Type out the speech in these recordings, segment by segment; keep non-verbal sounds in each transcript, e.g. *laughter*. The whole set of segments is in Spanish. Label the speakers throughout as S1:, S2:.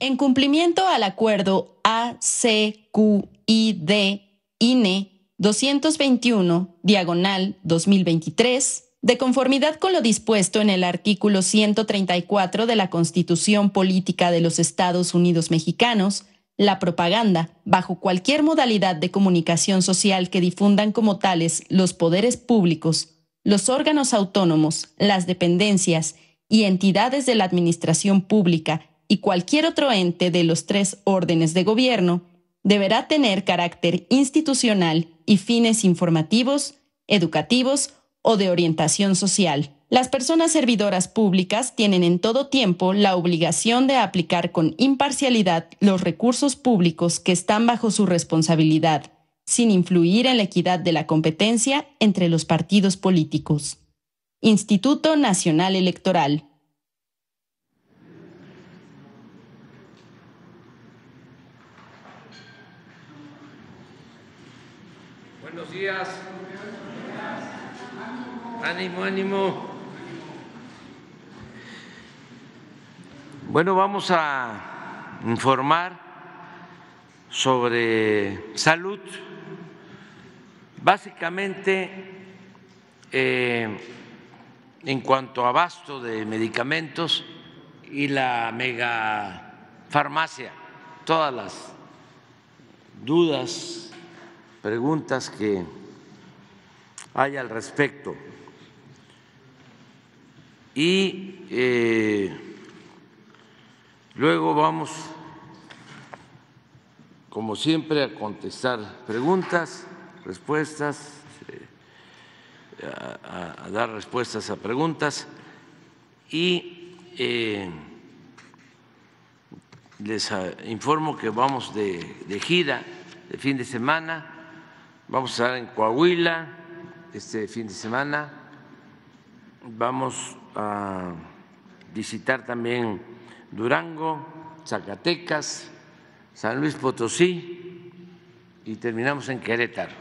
S1: En cumplimiento al acuerdo ACQID-INE 221, diagonal 2023, de conformidad con lo dispuesto en el artículo 134 de la Constitución Política de los Estados Unidos Mexicanos, la propaganda, bajo cualquier modalidad de comunicación social que difundan como tales los poderes públicos, los órganos autónomos, las dependencias y entidades de la administración pública y cualquier otro ente de los tres órdenes de gobierno, deberá tener carácter institucional y fines informativos, educativos o de orientación social. Las personas servidoras públicas tienen en todo tiempo la obligación de aplicar con imparcialidad los recursos públicos que están bajo su responsabilidad, sin influir en la equidad de la competencia entre los partidos políticos. Instituto Nacional Electoral.
S2: Buenos días. Ánimo, ánimo. Bueno, vamos a informar sobre salud. Básicamente, eh, en cuanto a abasto de medicamentos y la megafarmacia, todas las dudas, preguntas que hay al respecto. Y eh, Luego vamos, como siempre, a contestar preguntas, respuestas, eh, a, dar respuestas a preguntas y eh, les informo que vamos de, gira de fin de semana, vamos a estar en Coahuila este fin de semana, vamos a visitar también Durango, Zacatecas, San Luis Potosí y terminamos en Querétaro.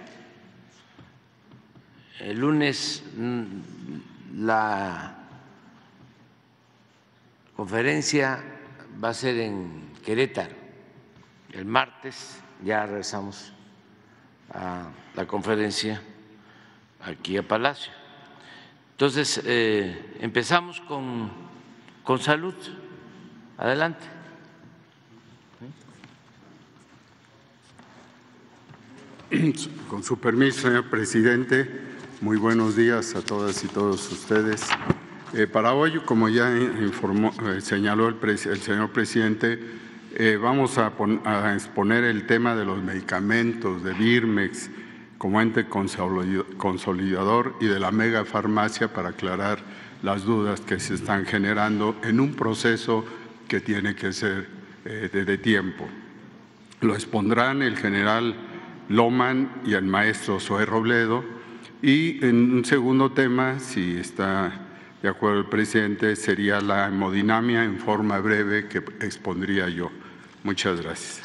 S2: El lunes mm, la conferencia va a ser en Querétaro. El martes ya regresamos a la conferencia aquí a Palacio. Entonces, eh, empezamos con, con salud. Adelante.
S3: Con su permiso, señor presidente, muy buenos días a todas y todos ustedes. Eh, para hoy, como ya informó, eh, señaló el, señor presidente, eh, vamos a, exponer el tema de los medicamentos de Birmex como ente consolidador y de la mega farmacia para aclarar las dudas que se están generando en un proceso que tiene que ser eh, de, tiempo. Lo expondrán el general Loman y el maestro Zoé Robledo. Y en un segundo tema, si está de acuerdo el presidente, sería la hemodinamia en forma breve que expondría yo. Muchas gracias.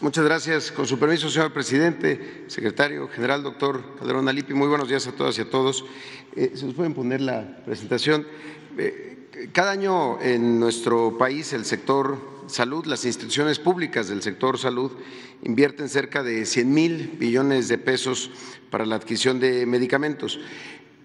S4: Muchas gracias. Con su permiso, señor presidente, secretario general, doctor Calderón Alipi, muy buenos días a todas y a todos. Eh, ¿Se nos pueden poner la presentación? Eh, cada año en nuestro país el sector salud, las instituciones públicas del sector salud invierten cerca de 100 mil billones de pesos para la adquisición de medicamentos.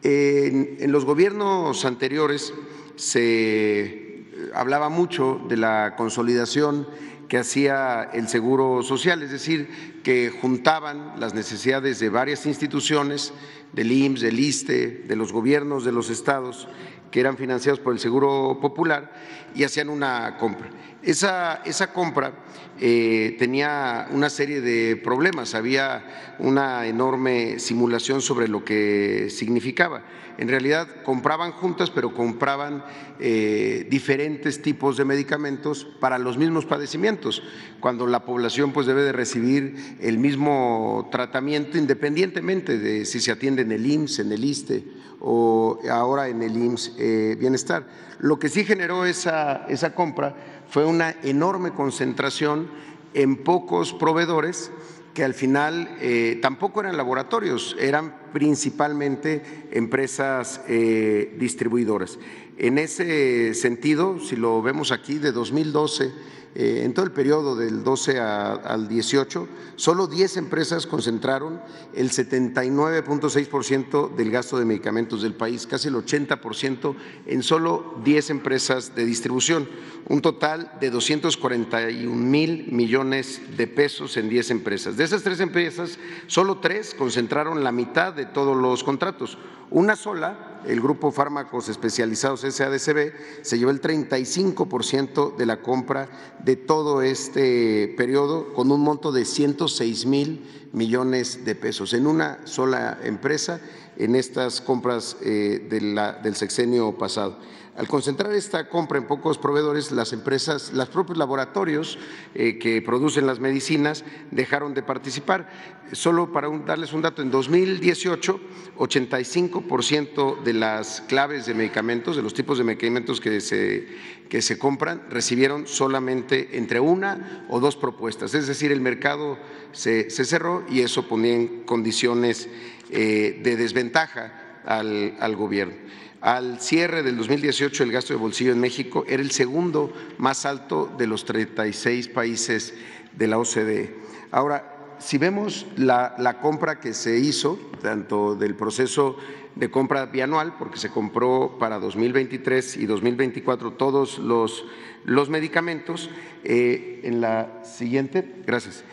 S4: En los gobiernos anteriores se hablaba mucho de la consolidación que hacía el Seguro Social, es decir, que juntaban las necesidades de varias instituciones, del IMSS, del ISTE, de los gobiernos de los estados, que eran financiados por el Seguro Popular, y hacían una compra. Esa, esa compra eh, tenía una serie de problemas, había una enorme simulación sobre lo que significaba. En realidad compraban juntas, pero compraban eh, diferentes tipos de medicamentos para los mismos padecimientos, cuando la población pues debe de recibir el mismo tratamiento independientemente de si se atiende en el IMSS, en el ISTE o ahora en el IMSS eh, Bienestar. Lo que sí generó esa, esa compra fue una enorme concentración en pocos proveedores que al final eh, tampoco eran laboratorios, eran principalmente empresas eh, distribuidoras. En ese sentido, si lo vemos aquí, de 2012 eh, en todo el periodo del 12 al 18, solo 10 empresas concentraron el 79.6% del gasto de medicamentos del país, casi el 80% en solo 10 empresas de distribución, un total de 241 mil millones de pesos en 10 empresas. De esas tres empresas, solo tres concentraron la mitad de todos los contratos. Una sola, el Grupo Fármacos Especializados SADCB, se llevó el 35% de la compra de todo este periodo con un monto de 106 mil millones de pesos en una sola empresa en estas compras eh, del sexenio pasado. Al concentrar esta compra en pocos proveedores, las empresas, los propios laboratorios eh, que producen las medicinas dejaron de participar. Solo para darles un dato, en 2018, 85% de las claves de medicamentos, de los tipos de medicamentos que se, que se compran, recibieron solamente entre una o dos propuestas. Es decir, el mercado se, cerró y eso ponía en condiciones eh, de desventaja al, al gobierno. Al cierre del 2018, el gasto de bolsillo en México era el segundo más alto de los 36 países de la OCDE. Ahora, si vemos la, compra que se hizo, tanto del proceso de compra bianual, porque se compró para 2023 y 2024 todos los, los medicamentos, eh, en la siguiente, gracias.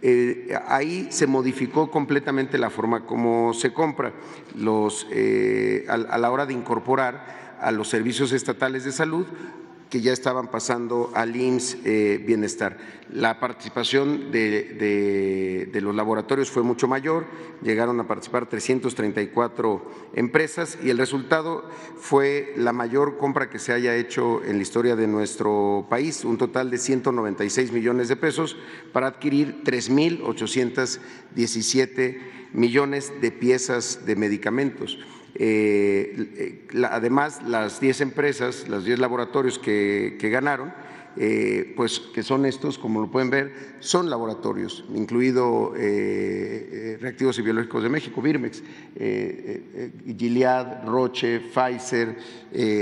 S4: Eh, ahí se modificó completamente la forma como se compra los, eh, a, la hora de incorporar a los servicios estatales de salud que ya estaban pasando al IMSS eh, Bienestar. La participación de, los laboratorios fue mucho mayor, llegaron a participar 334 empresas y el resultado fue la mayor compra que se haya hecho en la historia de nuestro país, un total de 196 millones de pesos para adquirir 3.817 millones de piezas de medicamentos. Eh, además, las 10 empresas, los 10 laboratorios que, ganaron, eh, pues que son estos, como lo pueden ver, son laboratorios, incluido eh, Reactivos y Biológicos de México, Birmex, Gilead, Roche, Pfizer,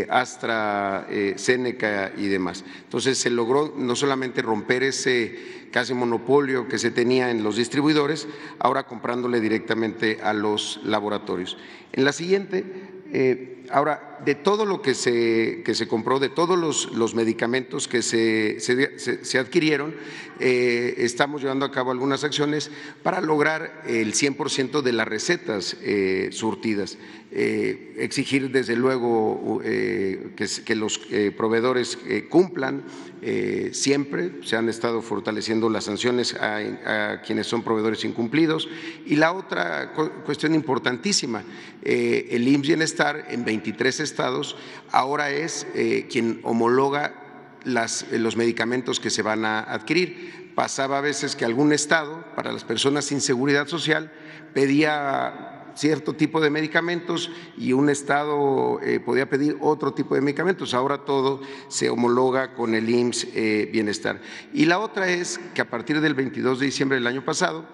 S4: Astra, Seneca y demás. Entonces se logró no solamente romper ese casi monopolio que se tenía en los distribuidores, ahora comprándole directamente a los laboratorios. En la siguiente, eh, ahora, de todo lo que se, que se compró, de todos los, los medicamentos que se, se, adquirieron, eh, estamos llevando a cabo algunas acciones para lograr el 100% de las recetas eh, surtidas. exigir, desde luego, que, los proveedores cumplan siempre, se han estado fortaleciendo las sanciones a, quienes son proveedores incumplidos. Y la otra cuestión importantísima, el IMSS Bienestar en 23 estados, ahora es eh, quien homologa eh, los medicamentos que se van a adquirir. Pasaba a veces que algún estado, para las personas sin seguridad social, pedía cierto tipo de medicamentos y un Estado eh, podía pedir otro tipo de medicamentos. Ahora todo se homologa con el IMSS eh, Bienestar. Y la otra es que a partir del 22 de diciembre del año pasado,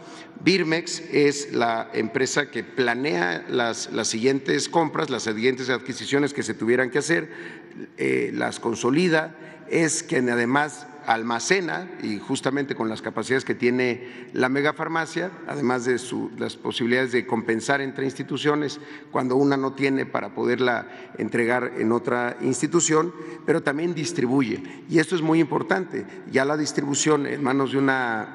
S4: Birmex es la empresa que planea las, las siguientes compras, las siguientes adquisiciones que se tuvieran que hacer, eh, las consolida, es quien además almacena y justamente con las capacidades que tiene la megafarmacia, además de las posibilidades de compensar entre instituciones cuando una no tiene para poderla entregar en otra institución, pero también distribuye. Y esto es muy importante. Ya la distribución en manos de,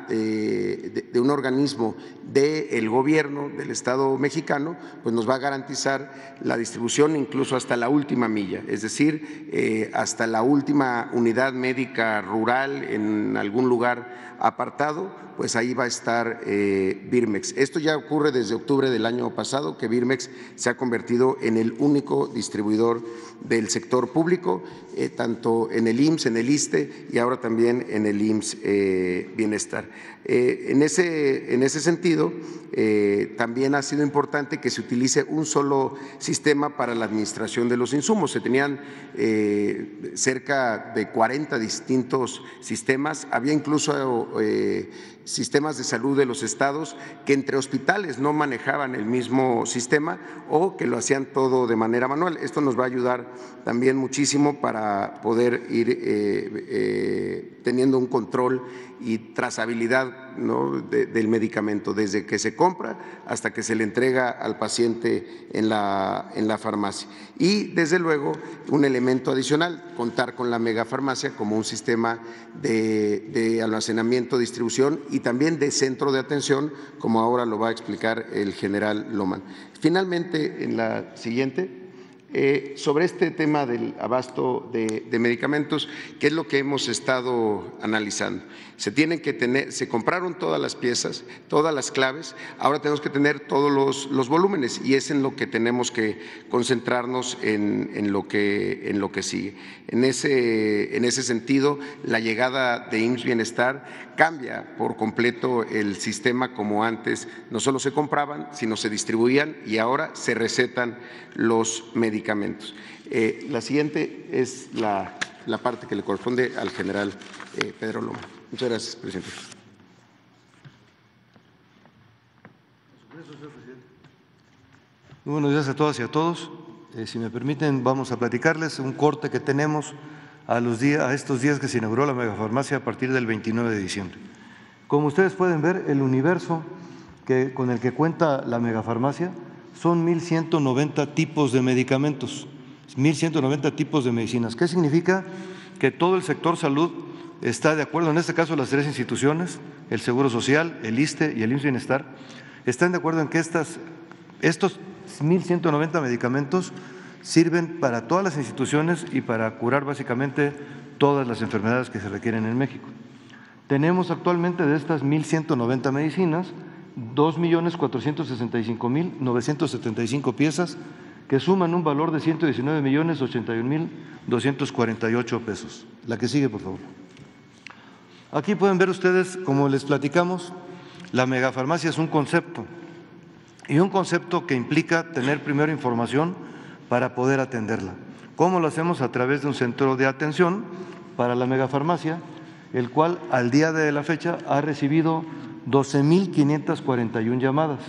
S4: eh, un organismo del gobierno, del Estado mexicano, pues nos va a garantizar la distribución incluso hasta la última milla, es decir, eh, hasta la última unidad médica rural en algún lugar apartado, pues ahí va a estar eh, Birmex. Esto ya ocurre desde octubre del año pasado, que Birmex se ha convertido en el único distribuidor del sector público, eh, tanto en el IMSS, en el ISTE y ahora también en el IMSS eh, Bienestar. en, ese, en ese sentido, también ha sido importante que se utilice un solo sistema para la administración de los insumos. Se tenían cerca de 40 distintos sistemas, había incluso sistemas de salud de los estados que entre hospitales no manejaban el mismo sistema o que lo hacían todo de manera manual. Esto nos va a ayudar también muchísimo para poder ir eh, eh, teniendo un control y trazabilidad del medicamento, desde que se compra hasta que se le entrega al paciente en la, en la farmacia. Y desde luego un elemento adicional, contar con la megafarmacia como un sistema de, almacenamiento, distribución y también de centro de atención, como ahora lo va a explicar el general Loman. Finalmente, en la siguiente. Eh, sobre este tema del abasto de, medicamentos, ¿qué es lo que hemos estado analizando? Se tienen que tener, se compraron todas las piezas, todas las claves, ahora tenemos que tener todos los, volúmenes y es en lo que tenemos que concentrarnos en, lo, que, en lo que sigue. En ese, en ese sentido, la llegada de IMSS Bienestar cambia por completo el sistema como antes no solo se compraban, sino se distribuían y ahora se recetan los medicamentos. Eh, la siguiente es la, parte que le corresponde al general eh, Pedro Loma. Muchas gracias, presidente.
S5: Muy buenos días a todas y a todos. Eh, si me permiten, vamos a platicarles un corte que tenemos a, los días, a estos días que se inauguró la megafarmacia a partir del 29 de diciembre. Como ustedes pueden ver, el universo que, con el que cuenta la megafarmacia son 1.190 tipos de medicamentos, 1.190 tipos de medicinas. ¿Qué significa? Que todo el sector salud está de acuerdo, en este caso las tres instituciones, el Seguro Social, el ISTE y el IMSS Bienestar, están de acuerdo en que estas, estos 1.190 medicamentos sirven para todas las instituciones y para curar básicamente todas las enfermedades que se requieren en México. Tenemos actualmente de estas 1.190 medicinas, 2.465.975 piezas que suman un valor de 119.081.248 pesos. La que sigue, por favor. Aquí pueden ver ustedes, como les platicamos, la megafarmacia es un concepto y un concepto que implica tener primero información para poder atenderla. ¿Cómo lo hacemos? A través de un centro de atención para la megafarmacia, el cual al día de la fecha ha recibido 12.541 llamadas.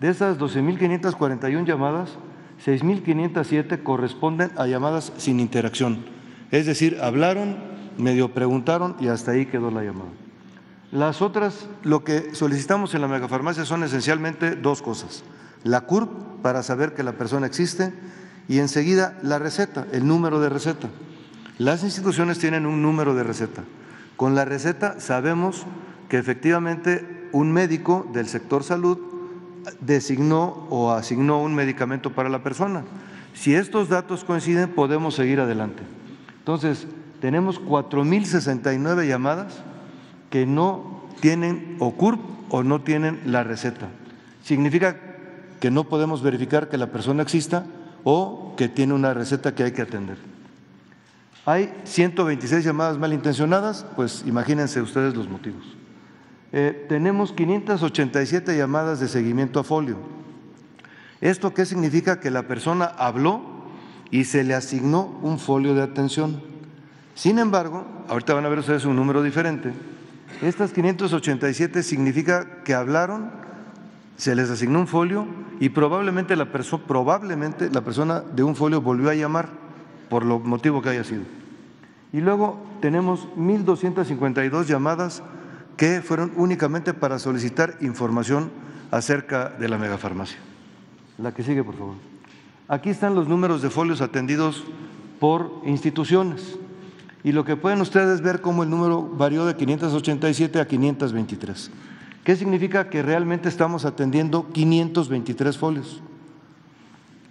S5: De esas 12.541 llamadas, 6.507 corresponden a llamadas sin interacción. Es decir, hablaron, medio preguntaron y hasta ahí quedó la llamada. Las otras, lo que solicitamos en la megafarmacia son esencialmente dos cosas. La CURP para saber que la persona existe y enseguida la receta, el número de receta. Las instituciones tienen un número de receta. Con la receta sabemos que efectivamente un médico del sector salud designó o asignó un medicamento para la persona. Si estos datos coinciden, podemos seguir adelante. Entonces, tenemos 4.069 llamadas que no tienen o CURP o no tienen la receta. Significa que no podemos verificar que la persona exista o que tiene una receta que hay que atender. Hay 126 llamadas malintencionadas, pues imagínense ustedes los motivos. Eh, tenemos 587 llamadas de seguimiento a folio. ¿Esto qué significa? Que la persona habló y se le asignó un folio de atención. Sin embargo, ahorita van a ver ustedes un número diferente. Estas 587 significa que hablaron, se les asignó un folio y probablemente la, probablemente la persona de un folio volvió a llamar por lo motivo que haya sido. Y luego tenemos 1.252 llamadas que fueron únicamente para solicitar información acerca de la megafarmacia. La que sigue, por favor. Aquí están los números de folios atendidos por instituciones. Y lo que pueden ustedes ver como el número varió de 587 a 523. ¿Qué significa? Que realmente estamos atendiendo 523 folios.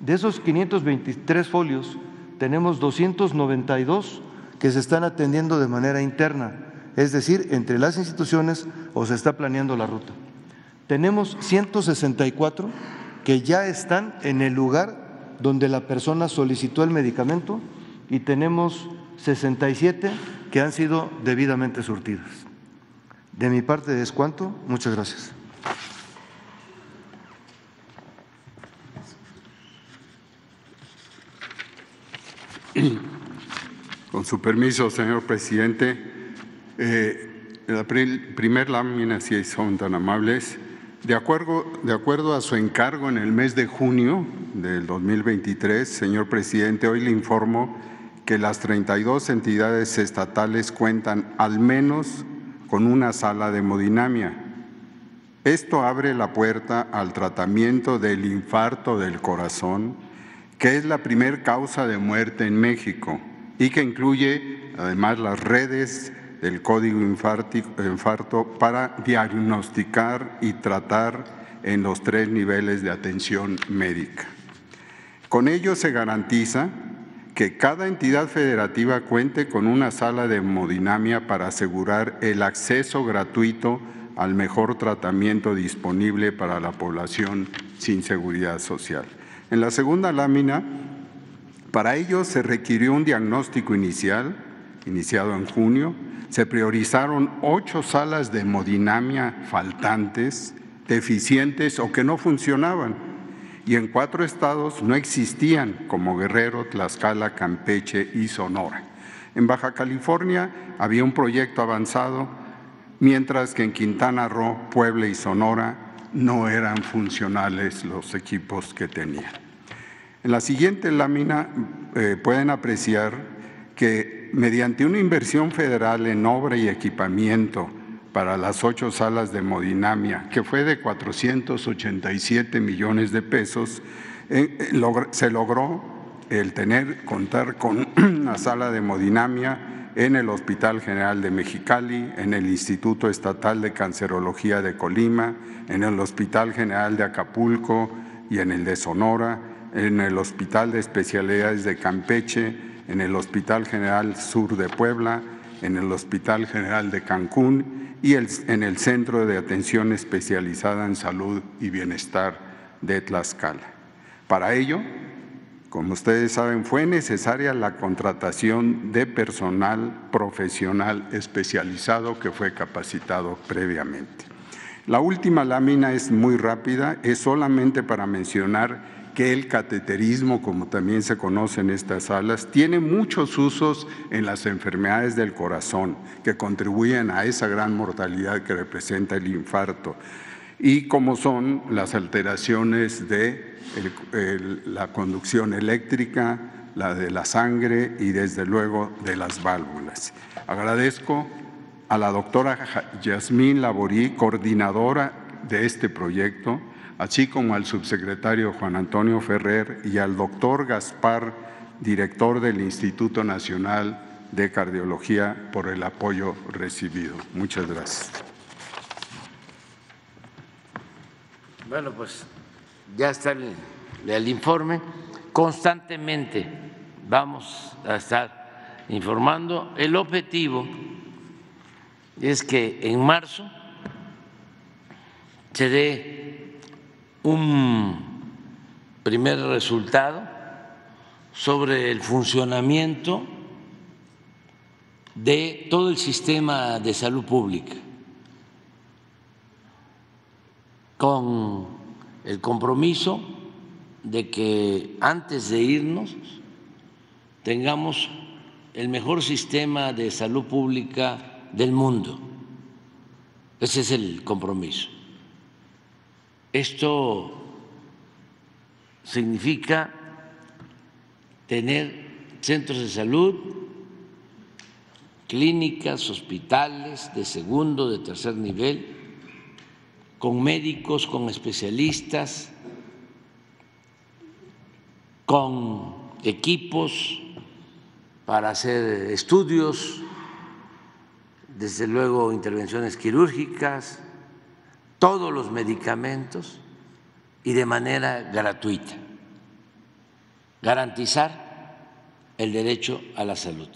S5: De esos 523 folios, tenemos 292 que se están atendiendo de manera interna, es decir, entre las instituciones o se está planeando la ruta. Tenemos 164 que ya están en el lugar donde la persona solicitó el medicamento y tenemos 67 que han sido debidamente surtidas. De mi parte es cuanto. Muchas gracias.
S3: Con su permiso, señor presidente, eh, la primer lámina, si son tan amables, de acuerdo, de acuerdo a su encargo en el mes de junio del 2023, señor presidente, hoy le informo que las 32 entidades estatales cuentan al menos con una sala de hemodinamia. Esto abre la puerta al tratamiento del infarto del corazón, que es la primer causa de muerte en México y que incluye además las redes del código infarto para diagnosticar y tratar en los tres niveles de atención médica. Con ello se garantiza que cada entidad federativa cuente con una sala de hemodinamia para asegurar el acceso gratuito al mejor tratamiento disponible para la población sin seguridad social. En la segunda lámina, para ello se requirió un diagnóstico inicial, iniciado en junio, se priorizaron ocho salas de hemodinamia faltantes, deficientes o que no funcionaban y en cuatro estados no existían, como Guerrero, Tlaxcala, Campeche y Sonora. En Baja California había un proyecto avanzado, mientras que en Quintana Roo, Puebla y Sonora no eran funcionales los equipos que tenían. En la siguiente lámina eh, pueden apreciar que mediante una inversión federal en obra y equipamiento, para las ocho salas de hemodinamia, que fue de 487 millones de pesos, eh, eh, se logró el tener, contar con *clears throat* una sala de hemodinamia en el Hospital General de Mexicali, en el Instituto Estatal de Cancerología de Colima, en el Hospital General de Acapulco y en el de Sonora, en el Hospital de Especialidades de Campeche, en el Hospital General Sur de Puebla, en el Hospital General de Cancún y en el Centro de Atención Especializada en Salud y Bienestar de Tlaxcala. Para ello, como ustedes saben, fue necesaria la contratación de personal profesional especializado que fue capacitado previamente. La última lámina es muy rápida, es solamente para mencionar que el cateterismo, como también se conoce en estas salas, tiene muchos usos en las enfermedades del corazón que contribuyen a esa gran mortalidad que representa el infarto y como son las alteraciones de la conducción eléctrica, la de la sangre y desde luego de las válvulas. Agradezco a la doctora Yasmín Laborí, coordinadora de este proyecto, así como al subsecretario Juan Antonio Ferrer y al doctor Gaspar, director del Instituto Nacional de Cardiología, por el apoyo recibido. Muchas gracias.
S2: Bueno, pues ya está el, informe. Constantemente vamos a estar informando. El objetivo es que en marzo se dé un primer resultado sobre el funcionamiento de todo el sistema de salud pública, con el compromiso de que antes de irnos tengamos el mejor sistema de salud pública del mundo. Ese es el compromiso. Esto significa tener centros de salud, clínicas, hospitales de segundo, de tercer nivel, con médicos, con especialistas, con equipos para hacer estudios, desde luego intervenciones quirúrgicas, todos los medicamentos y de manera gratuita. Garantizar el derecho a la salud.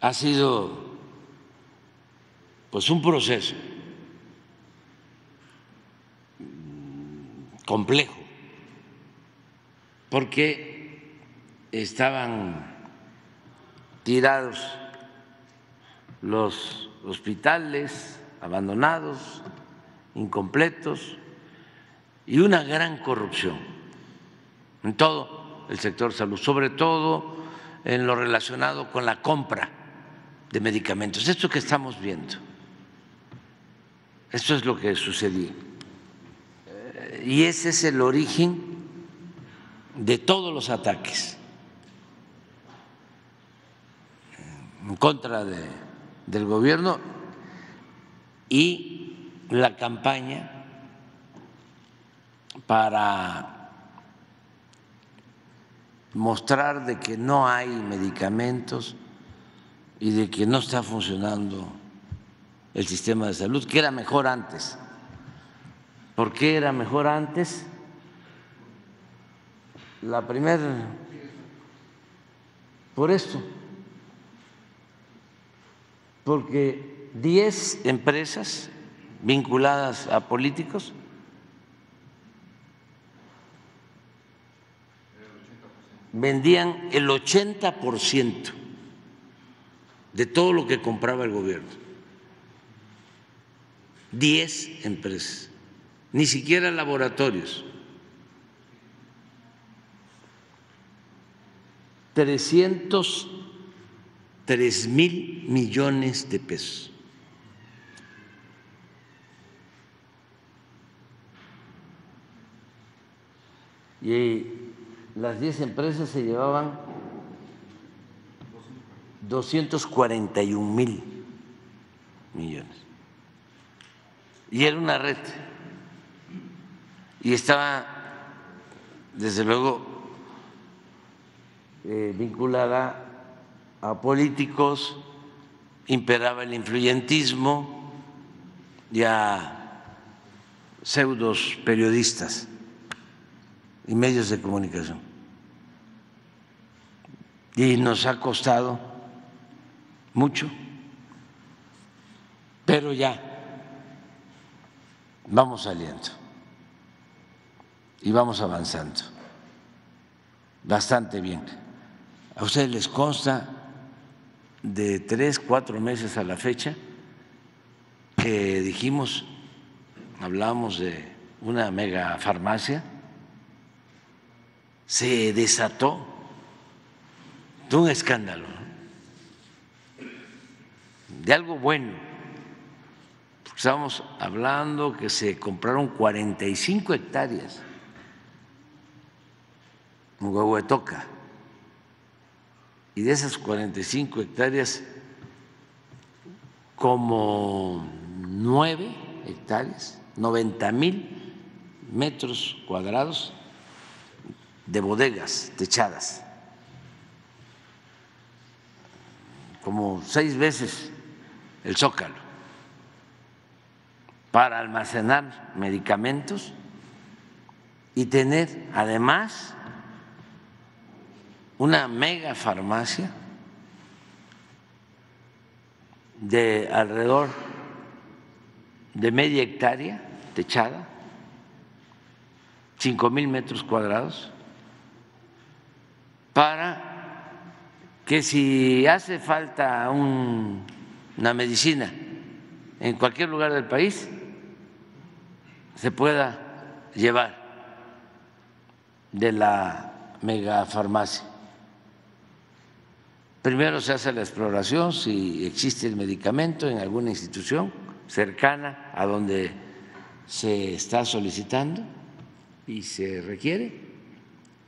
S2: Ha sido pues un proceso complejo porque estaban tirados los hospitales abandonados, incompletos y una gran corrupción en todo el sector salud, sobre todo en lo relacionado con la compra de medicamentos. Esto que estamos viendo, esto es lo que sucedió. Y ese es el origen de todos los ataques en contra de, del gobierno y la campaña para mostrar de que no hay medicamentos y de que no está funcionando el sistema de salud, que era mejor antes. ¿Por qué era mejor antes? La primera, por esto, porque 10 empresas vinculadas a políticos vendían el 80% de todo lo que compraba el gobierno. 10 empresas, ni siquiera laboratorios. 303 mil millones de pesos. Y las 10 empresas se llevaban 241 mil millones. Y era una red. Y estaba, desde luego, eh, vinculada a políticos, imperaba el influyentismo y a pseudos periodistas y medios de comunicación. Y nos ha costado mucho, pero ya vamos saliendo y vamos avanzando bastante bien. A ustedes les consta de tres, cuatro meses a la fecha que dijimos, hablamos de una mega farmacia, se desató de un escándalo, de algo bueno. Estábamos hablando que se compraron 45 hectáreas. En Huehuetoca y de esas 45 hectáreas, como nueve hectáreas, 90 mil metros cuadrados de bodegas techadas, como seis veces el zócalo, para almacenar medicamentos y tener además una mega farmacia de alrededor de media hectárea techada, cinco mil metros cuadrados, para que si hace falta una medicina en cualquier lugar del país, se pueda llevar de la megafarmacia. Primero se hace la exploración si existe el medicamento en alguna institución cercana a donde se está solicitando y se requiere.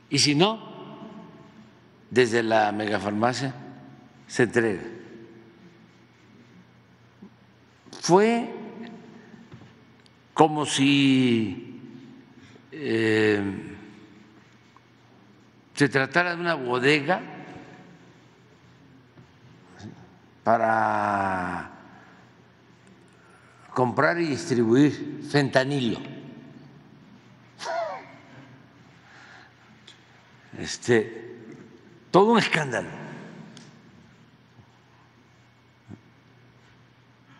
S2: Y si no, desde la megafarmacia se entrega. Fue como si eh, se tratara de una bodega para comprar y distribuir fentanilo. Este, todo un escándalo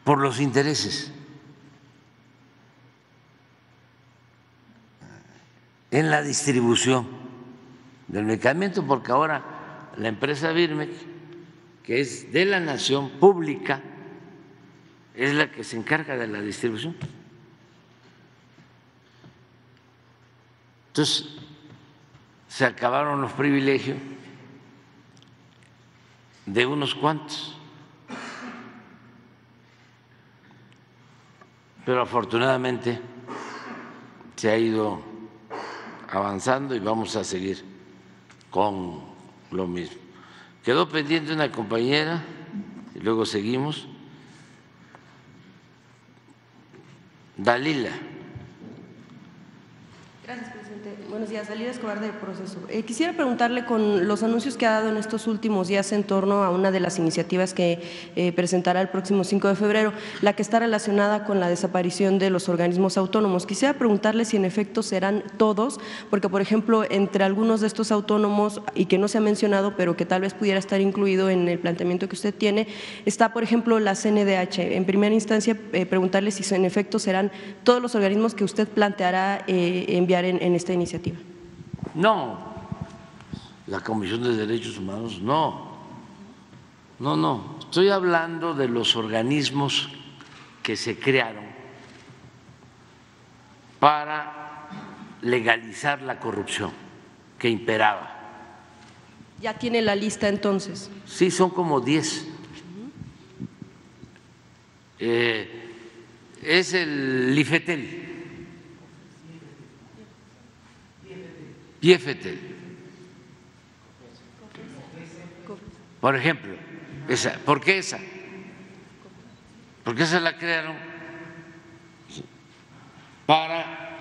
S2: por los intereses. en la distribución del medicamento, porque ahora la empresa Birmex que es de la nación pública, es la que se encarga de la distribución. Entonces, se acabaron los privilegios de unos cuantos. Pero afortunadamente se ha ido avanzando y vamos a seguir con lo mismo. Quedó pendiente una compañera, y luego seguimos. Dalila.
S6: Gracias, Buenos días, Dalila Escobar de Proceso. Eh, quisiera preguntarle con los anuncios que ha dado en estos últimos días en torno a una de las iniciativas que eh, presentará el próximo 5 de febrero, la que está relacionada con la desaparición de los organismos autónomos. Quisiera preguntarle si en efecto serán todos, porque por ejemplo, entre algunos de estos autónomos, y que no se ha mencionado, pero que tal vez pudiera estar incluido en el planteamiento que usted tiene, está por ejemplo la CNDH. En primera instancia, eh, preguntarle si en efecto serán todos los organismos que usted planteará enviar en esta iniciativa.
S2: No, la Comisión de Derechos Humanos no. No, no, estoy hablando de los organismos que se crearon para legalizar la corrupción que imperaba.
S6: ¿Ya tiene la lista entonces?
S2: Sí, son como 10. Eh, es el LIFETEL Por ejemplo, esa, ¿por qué esa? Porque esa la crearon para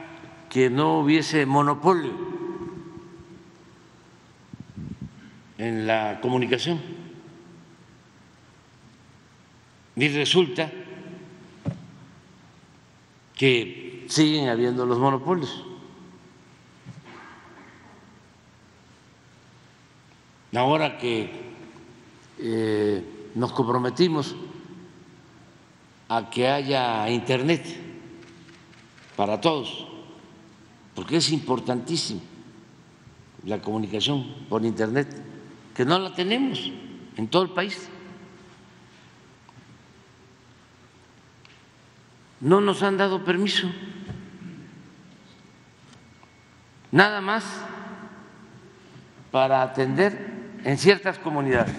S2: que no hubiese monopolio en la comunicación. Y resulta que siguen habiendo los monopolios. Ahora que eh, nos comprometimos a que haya Internet para todos, porque es importantísimo la comunicación por Internet, que no la tenemos en todo el país. No nos han dado permiso. Nada más para atender en ciertas comunidades.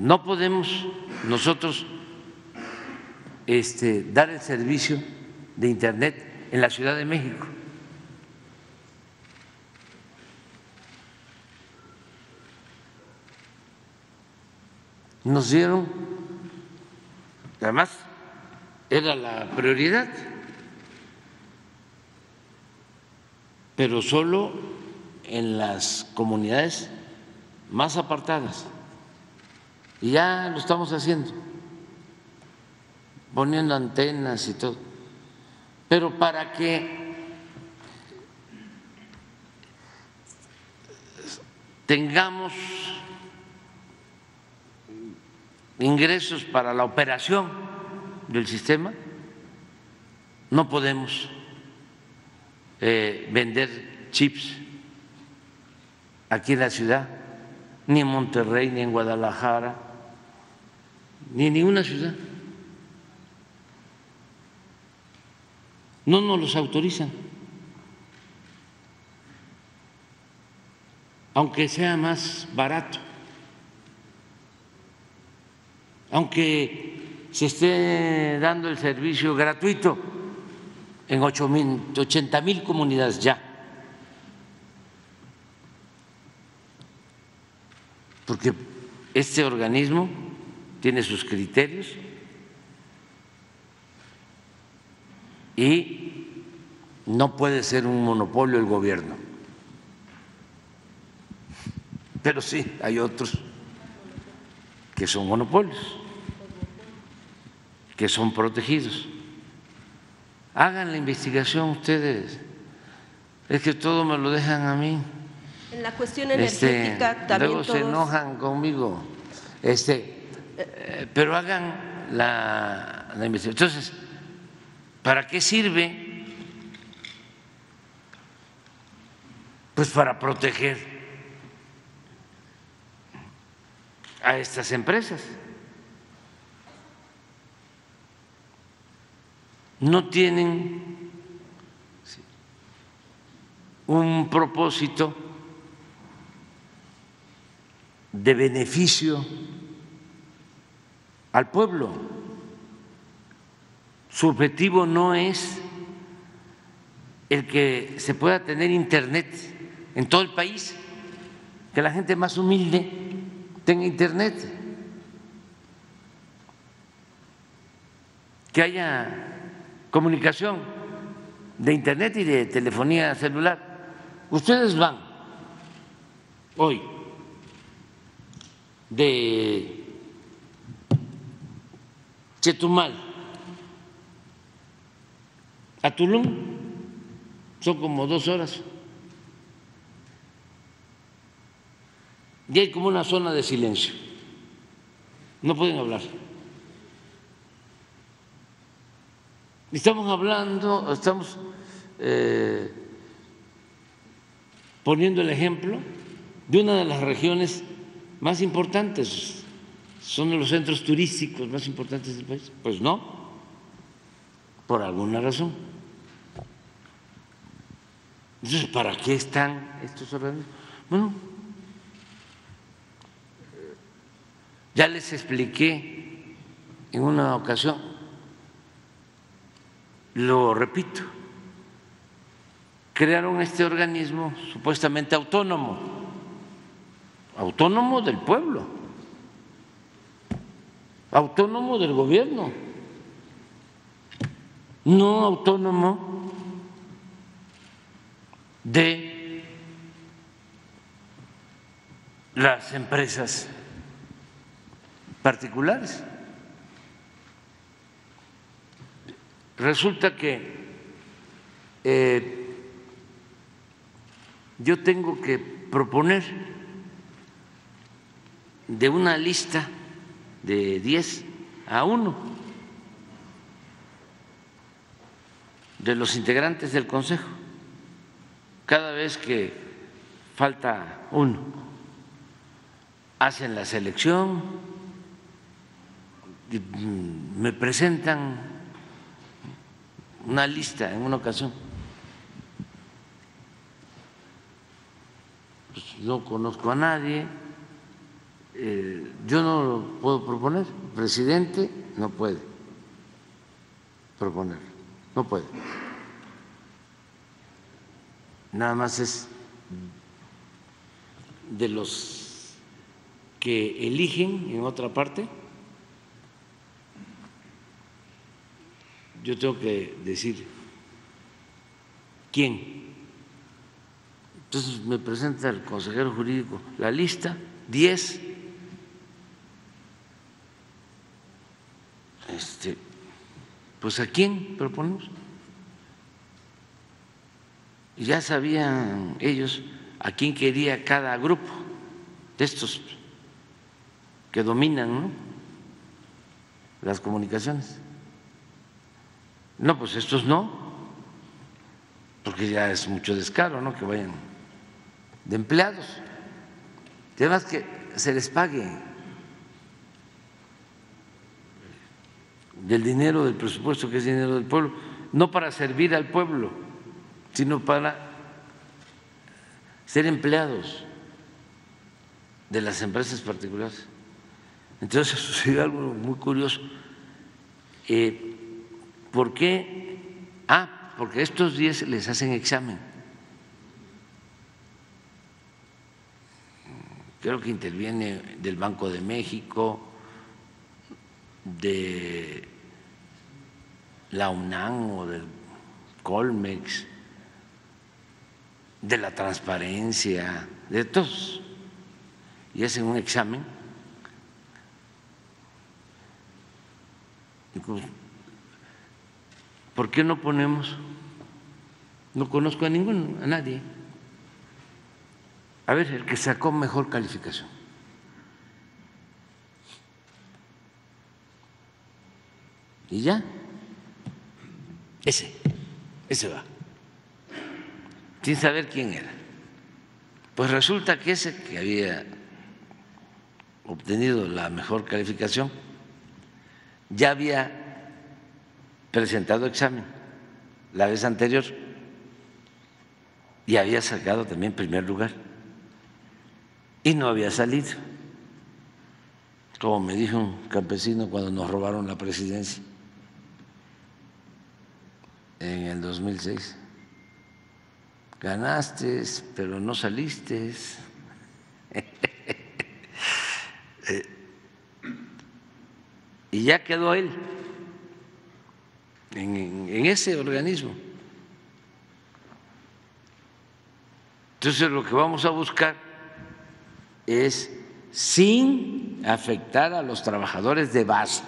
S2: No podemos nosotros este, dar el servicio de Internet en la Ciudad de México. Nos dieron, además, era la prioridad, pero solo en las comunidades más apartadas. Y ya lo estamos haciendo, poniendo antenas y todo. Pero para que tengamos ingresos para la operación del sistema, no podemos eh, vender chips aquí en la ciudad, ni en Monterrey, ni en Guadalajara, ni en ninguna ciudad. No nos los autorizan. Aunque sea más barato. Aunque se esté dando el servicio gratuito en 80 mil comunidades ya. Porque este organismo tiene sus criterios y no puede ser un monopolio el gobierno. Pero sí, hay otros que son monopolios que son protegidos. Hagan la investigación ustedes. Es que todo me lo dejan a mí.
S6: En la cuestión este, energética también.
S2: Luego se enojan conmigo. Este, eh, pero hagan la, la investigación. Entonces, ¿para qué sirve? Pues para proteger a estas empresas. No tienen un propósito de beneficio al pueblo. Su objetivo no es el que se pueda tener internet en todo el país, que la gente más humilde tenga internet, que haya comunicación de internet y de telefonía celular. Ustedes van hoy de Chetumal a Tulum, son como dos horas. Y hay como una zona de silencio. No pueden hablar. Estamos hablando, estamos eh, poniendo el ejemplo de una de las regiones más importantes, son los centros turísticos más importantes del país. Pues no, por alguna razón. Entonces, ¿para qué están estos organismos? Bueno, ya les expliqué en una ocasión, lo repito, crearon este organismo supuestamente autónomo, autónomo del pueblo, autónomo del gobierno, no autónomo de las empresas particulares. Resulta que eh, yo tengo que proponer de una lista de 10 a uno de los integrantes del Consejo cada vez que falta uno. Hacen la selección, me presentan una lista en una ocasión no conozco a nadie, eh, yo no lo puedo proponer, el presidente no puede proponer, no puede. Nada más es de los que eligen en otra parte. Yo tengo que decir quién entonces me presenta el consejero jurídico la lista, 10. Este, pues a quién proponemos. Y ya sabían ellos a quién quería cada grupo de estos que dominan las comunicaciones. No, pues estos no, porque ya es mucho descaro, ¿no? Que vayan de empleados. Además que se les pague del dinero del presupuesto, que es dinero del pueblo, no para servir al pueblo, sino para ser empleados de las empresas particulares. Entonces *laughs* sucedió algo muy curioso. Eh, ¿Por qué? Ah, porque estos días les hacen examen creo que interviene del Banco de México, de la UNAM o del Colmex, de la transparencia, de todos, y hacen un examen. ¿Por qué no ponemos? No conozco a ninguno, a nadie a ver, el que sacó mejor calificación. Y ya, ese, ese va, sin saber quién era. Pues resulta que ese que había obtenido la mejor calificación ya había presentado examen la vez anterior y había sacado también primer lugar y no había salido. como me dijo un campesino cuando nos robaron la presidencia en el 2006. Ganaste, pero no saliste. *laughs* Eh, y ya quedó él en, ese organismo. Entonces lo que vamos a buscar es sin afectar a los trabajadores de base,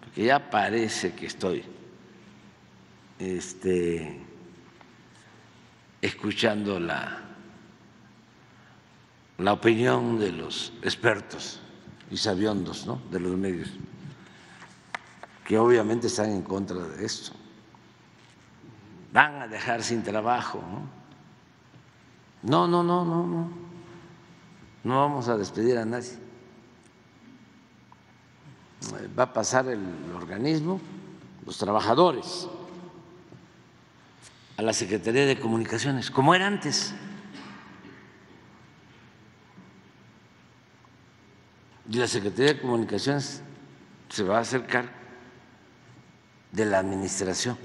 S2: porque ya parece que estoy este, escuchando la, opinión de los expertos y sabiondos ¿no? de los medios, que obviamente están en contra de esto. Van a dejar sin trabajo. No, no, no, no, no. No vamos a despedir a nadie. Va a pasar el organismo, los trabajadores, a la Secretaría de Comunicaciones, como era antes. Y la Secretaría de Comunicaciones se va a acercar de la administración,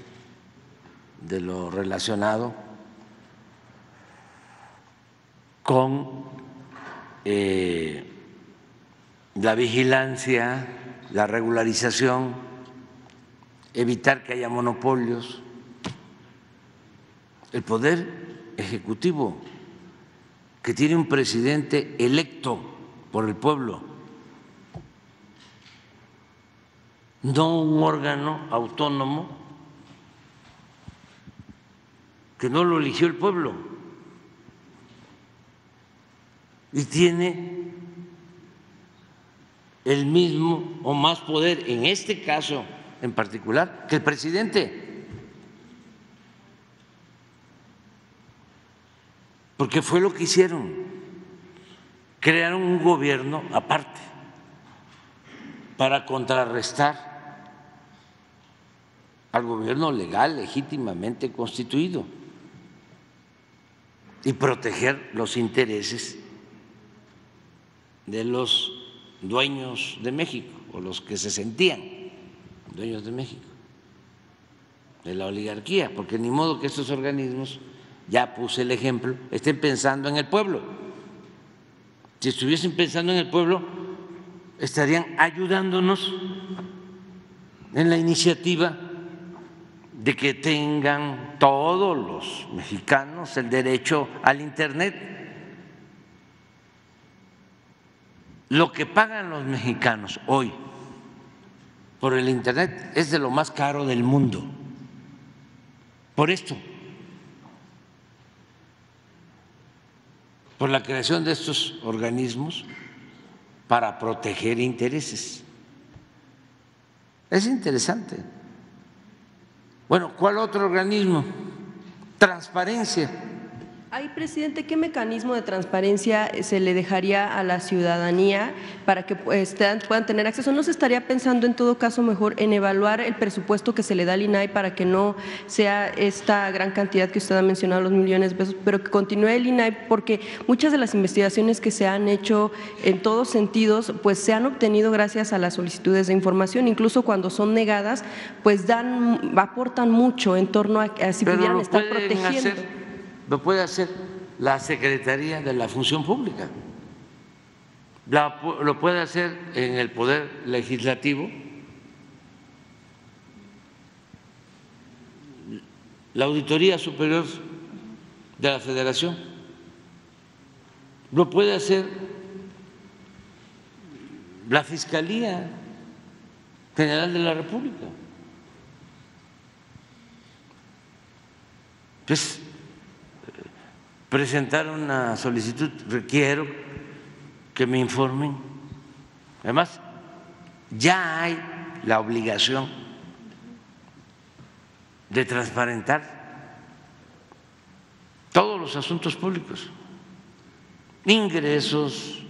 S2: de lo relacionado con eh, la vigilancia, la regularización, evitar que haya monopolios, el poder ejecutivo, que tiene un presidente electo por el pueblo no un órgano autónomo que no lo eligió el pueblo y tiene el mismo o más poder, en este caso en particular, que el presidente. Porque fue lo que hicieron, crearon un gobierno aparte para contrarrestar al gobierno legal, legítimamente constituido, y proteger los intereses de los dueños de México, o los que se sentían dueños de México, de la oligarquía, porque ni modo que estos organismos, ya puse el ejemplo, estén pensando en el pueblo. Si estuviesen pensando en el pueblo, estarían ayudándonos en la iniciativa de que tengan todos los mexicanos el derecho al Internet. Lo que pagan los mexicanos hoy por el Internet es de lo más caro del mundo. Por esto, por la creación de estos organismos para proteger intereses. Es interesante. Bueno, ¿cuál otro organismo? Transparencia.
S6: Ay, presidente, ¿qué mecanismo de transparencia se le dejaría a la ciudadanía para que pues, puedan tener acceso? ¿No se estaría pensando en todo caso mejor en evaluar el presupuesto que se le da al INAI para que no sea esta gran cantidad que usted ha mencionado, los millones de pesos, pero que continúe el INAI? Porque muchas de las investigaciones que se han hecho en todos sentidos, pues se han obtenido gracias a las solicitudes de información, incluso cuando son negadas, pues dan, aportan mucho en torno a, si pudieran estar protegiendo
S2: lo puede hacer la Secretaría de la Función Pública, lo puede hacer en el Poder Legislativo, la Auditoría Superior de la Federación, lo puede hacer la Fiscalía General de la República. Pues presentar una solicitud, requiero que me informen. Además, ya hay la obligación de transparentar todos los asuntos públicos, ingresos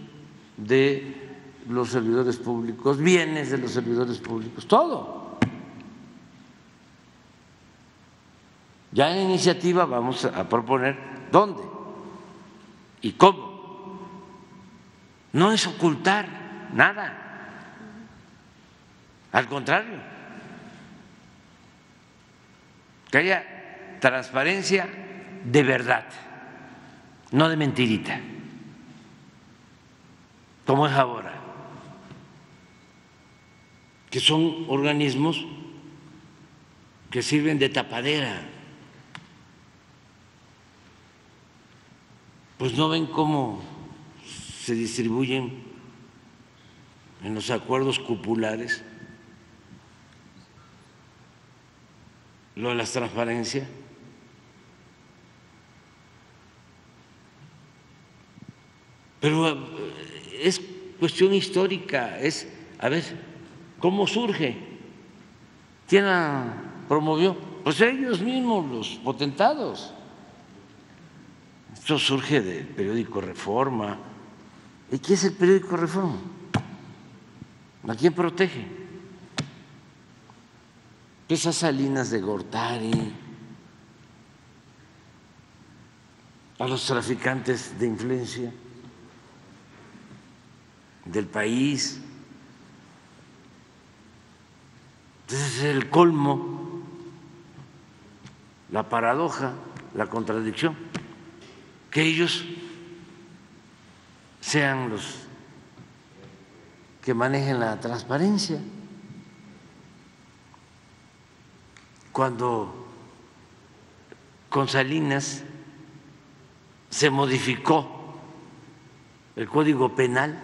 S2: de los servidores públicos, bienes de los servidores públicos, todo. Ya en iniciativa vamos a proponer dónde y cómo. No es ocultar nada. Al contrario, que haya transparencia de verdad, no de mentirita, como es ahora, que son organismos que sirven de tapadera. Pues no ven cómo se distribuyen en los acuerdos cupulares lo de las transparencias. Pero eh, es cuestión histórica, es, a ver, ¿cómo surge? ¿Quién la promovió? Pues ellos mismos, los potentados. Esto surge del periódico Reforma. ¿Y qué es el periódico Reforma? ¿A quién protege? Esas salinas de Gortari, a los traficantes de influencia del país. Entonces es el colmo, la paradoja, la contradicción, que ellos sean los que manejen la transparencia. Cuando con Salinas se modificó el Código Penal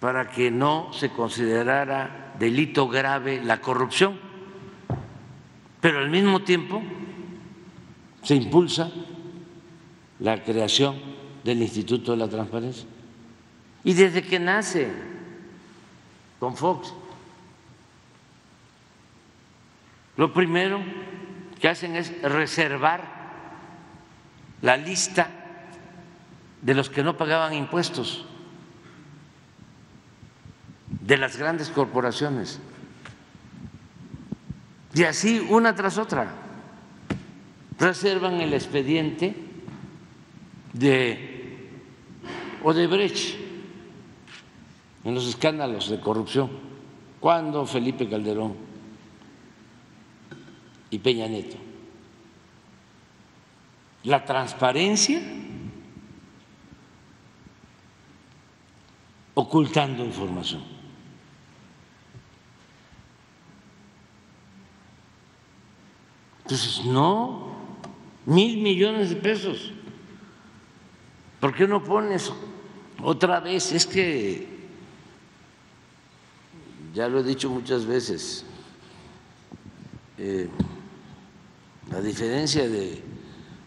S2: para que no se considerara delito grave la corrupción, pero al mismo tiempo se impulsa la creación del Instituto de la Transparencia. Y desde que nace con Fox, lo primero que hacen es reservar la lista de los que no pagaban impuestos de las grandes corporaciones. Y así una tras otra. Reservan el expediente de Odebrecht en los escándalos de corrupción, cuando Felipe Calderón y Peña Nieto. La transparencia ocultando información. Entonces, no, mil millones de pesos. ¿Por qué no pones otra vez? Es que ya lo he dicho muchas veces, eh, la diferencia de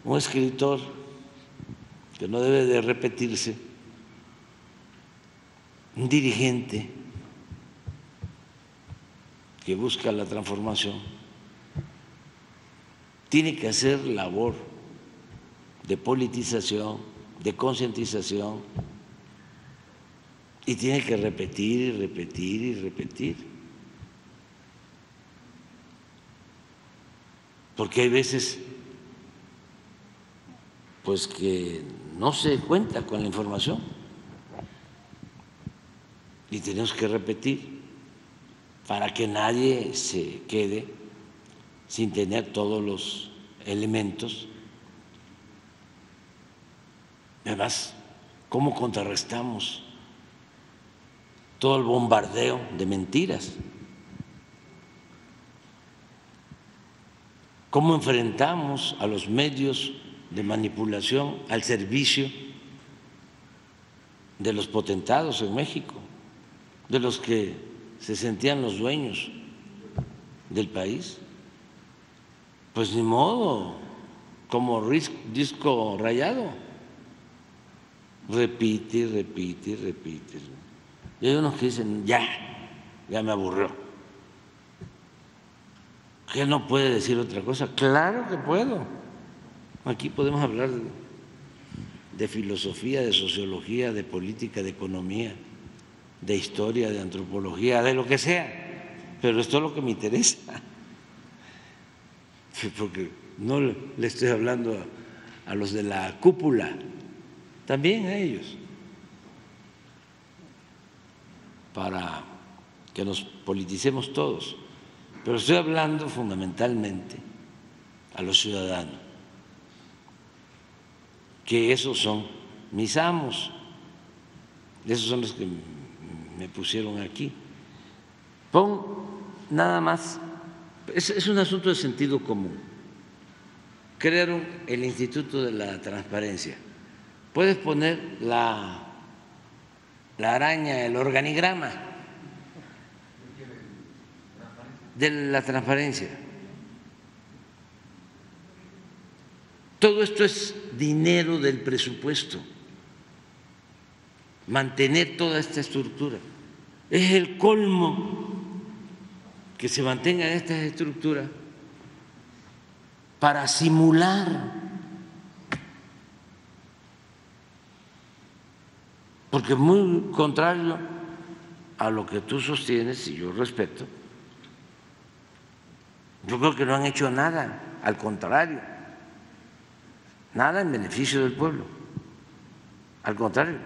S2: un escritor que no debe de repetirse, un dirigente que busca la transformación, tiene que hacer labor de politización, de concientización, y tiene que repetir y repetir y repetir. Porque hay veces pues que no se cuenta con la información y tenemos que repetir para que nadie se quede sin tener todos los elementos. Además, ¿cómo contrarrestamos todo el bombardeo de mentiras. ¿Cómo enfrentamos a los medios de manipulación al servicio de los potentados en México, de los que se sentían los dueños del país? Pues ni modo, como disco rayado. Repite, repite, repite. Y hay unos que dicen, ya, ya me aburrió. ¿Que no puede decir otra cosa? Claro que puedo. Aquí podemos hablar de, filosofía, de sociología, de política, de economía, de historia, de antropología, de lo que sea. Pero esto es lo que me interesa. *laughs* Porque no le estoy hablando a los de la cúpula, también a ellos. para que nos politicemos todos, pero estoy hablando fundamentalmente a los ciudadanos, que esos son mis amos, esos son los que me pusieron aquí. Pon nada más, es, un asunto de sentido común. Crearon el Instituto de la Transparencia. Puedes poner la, la araña, el organigrama de la transparencia. Todo esto es dinero del presupuesto, mantener toda esta estructura. Es el colmo que se mantenga esta estructura para simular, porque muy contrario a lo que tú sostienes, y yo respeto, yo creo que no han hecho nada, al contrario, nada en beneficio del pueblo, al contrario,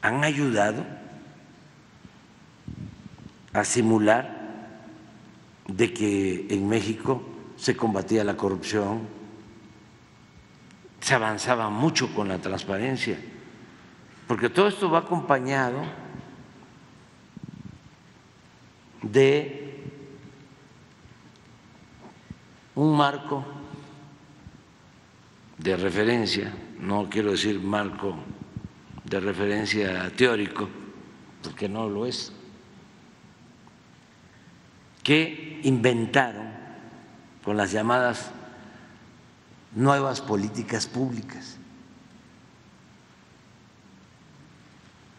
S2: han ayudado a simular de que en México se combatía la corrupción, se avanzaba mucho con la transparencia, porque todo esto va acompañado de un marco de referencia, no quiero decir marco de referencia teórico, porque no lo es, que inventaron con las llamadas nuevas políticas públicas.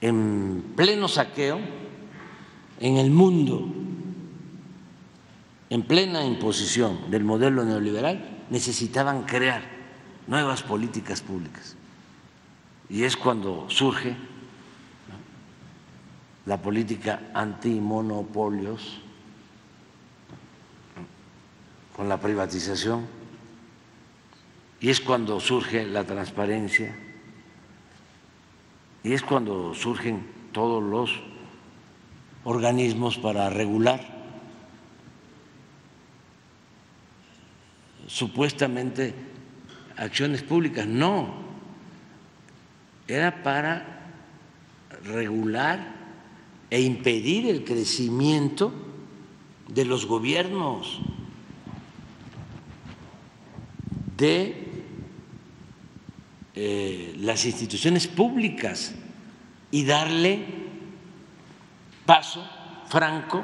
S2: En pleno saqueo, en el mundo, en plena imposición del modelo neoliberal, necesitaban crear nuevas políticas públicas. Y es cuando surge la política antimonopolios con la privatización y es cuando surge la transparencia y es cuando surgen todos los organismos para regular supuestamente acciones públicas. No, era para regular e impedir el crecimiento de los gobiernos de eh, las instituciones públicas y darle paso franco,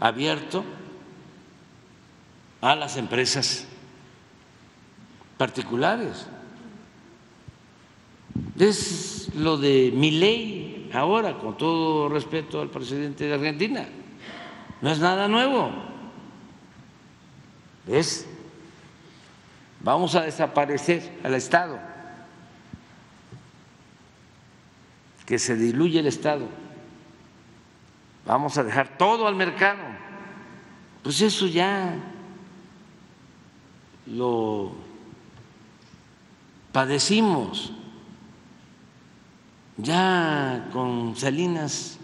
S2: abierto a las empresas particulares. Es lo de mi ley ahora, con todo respeto al presidente de Argentina. No es nada nuevo. Es vamos a desaparecer al Estado, que se diluye el Estado, vamos a dejar todo al mercado. Pues eso ya lo padecimos, ya con Salinas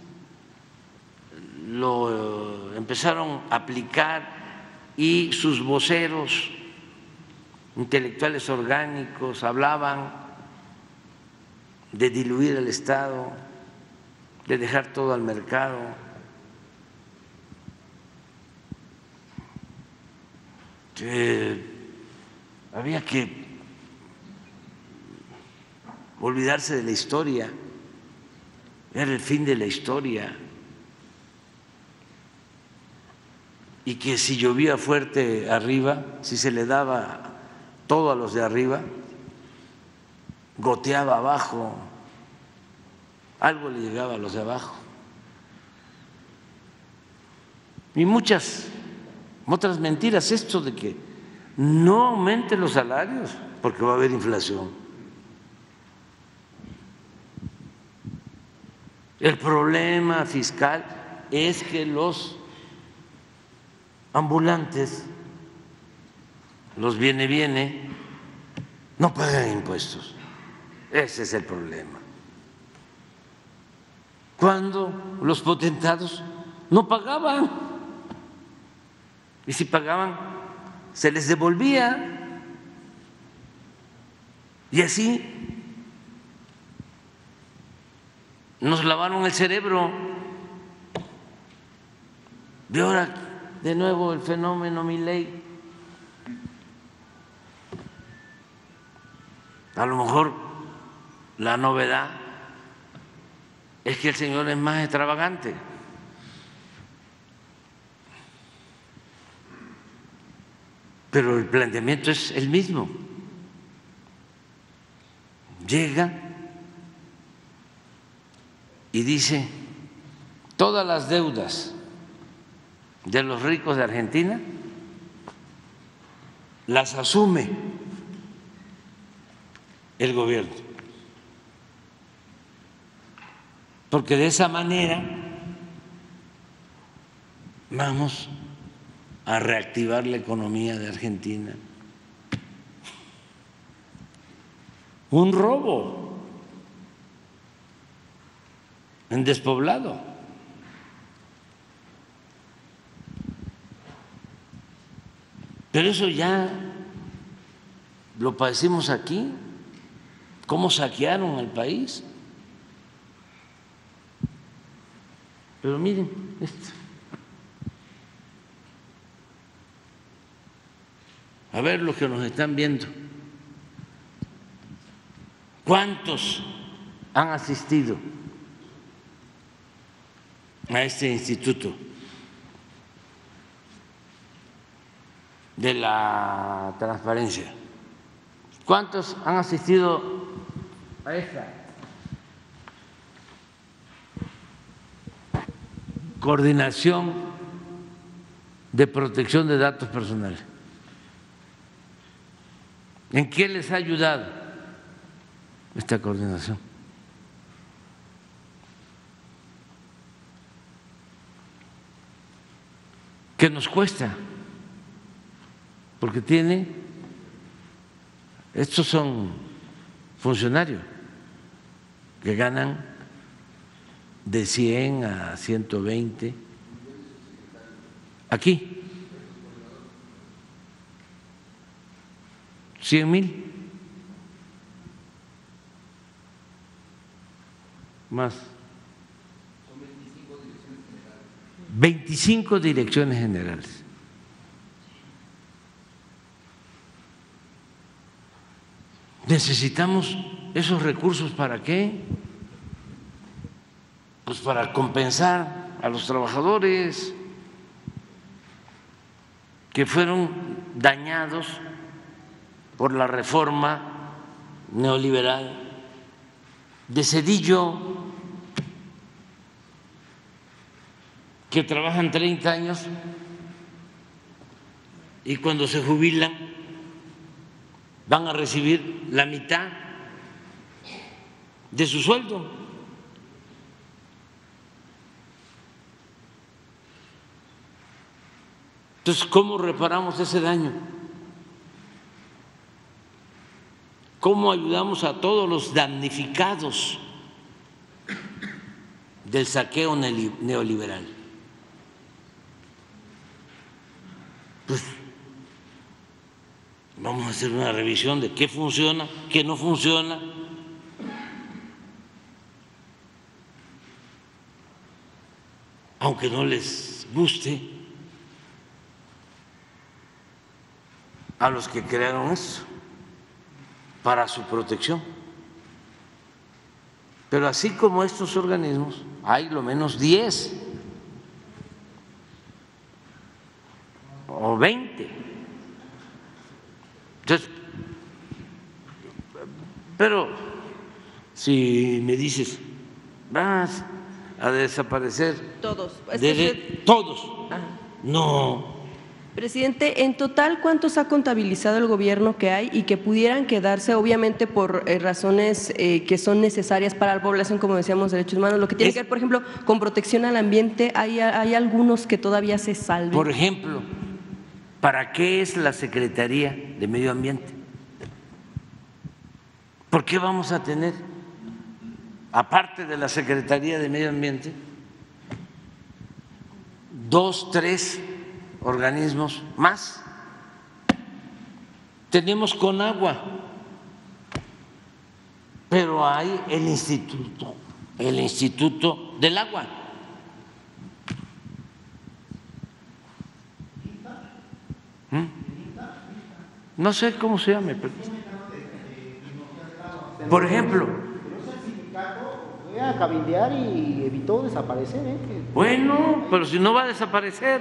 S2: lo empezaron a aplicar y sus voceros intelectuales orgánicos hablaban de diluir el Estado, de dejar todo al mercado. Que había que olvidarse de la historia, era el fin de la historia, y que si llovía fuerte arriba, si se le daba todo a los de arriba, goteaba abajo, algo le llegaba a los de abajo. Y muchas otras mentiras, esto de que no aumenten los salarios porque va a haber inflación. El problema fiscal es que los ambulantes los viene, viene, no pagan impuestos. Ese es el problema. Cuando los potentados no pagaban. Y si pagaban, se les devolvía. Y así nos lavaron el cerebro. Y ahora de nuevo el fenómeno mi ley. A lo mejor la novedad es que el Señor es más extravagante. Pero el planteamiento es el mismo. Llega y dice, todas las deudas de los ricos de Argentina las asume el gobierno. Porque de esa manera vamos a reactivar la economía de Argentina. Un robo en despoblado. Pero eso ya lo padecimos aquí, cómo saquearon al país. Pero miren esto. A ver los que nos están viendo. ¿Cuántos han asistido a este instituto de la transparencia? ¿Cuántos han asistido a esta coordinación de protección de datos personales? ¿En qué les ha ayudado esta coordinación? ¿Qué nos cuesta? Porque tiene, estos son funcionarios que ganan de 100 a 120 aquí. 100 mil. Más. 25 direcciones generales. Necesitamos esos recursos para qué? Pues para compensar a los trabajadores que fueron dañados por la reforma neoliberal de Cedillo, que trabajan 30 años y cuando se jubilan van a recibir la mitad de su sueldo. Entonces, ¿cómo reparamos ese daño? ¿Cómo ayudamos a todos los damnificados del saqueo neoliberal? Pues vamos a hacer una revisión de qué funciona, qué no funciona. Aunque no les guste a los que crearon eso para su protección. Pero así como estos organismos, hay lo menos 10 o 20. Entonces, pero si me dices, vas a desaparecer
S6: todos,
S2: todos, no,
S6: Presidente, en total, ¿cuántos ha contabilizado el gobierno que hay y que pudieran quedarse, obviamente, por eh, razones eh, que son necesarias para la población, como decíamos, derechos humanos? Lo que tiene que ver, por ejemplo, con protección al ambiente, hay, hay algunos que todavía se salven.
S2: Por ejemplo, ¿para qué es la Secretaría de Medio Ambiente? ¿Por qué vamos a tener, aparte de la Secretaría de Medio Ambiente, dos, tres organismos más. Tenemos con agua, pero hay el instituto, el instituto del agua. ¿Mm? No sé cómo se llame. Pero... Por ejemplo.
S7: A cabildear y evitó desaparecer. ¿eh?
S2: Bueno, pero si no va a desaparecer,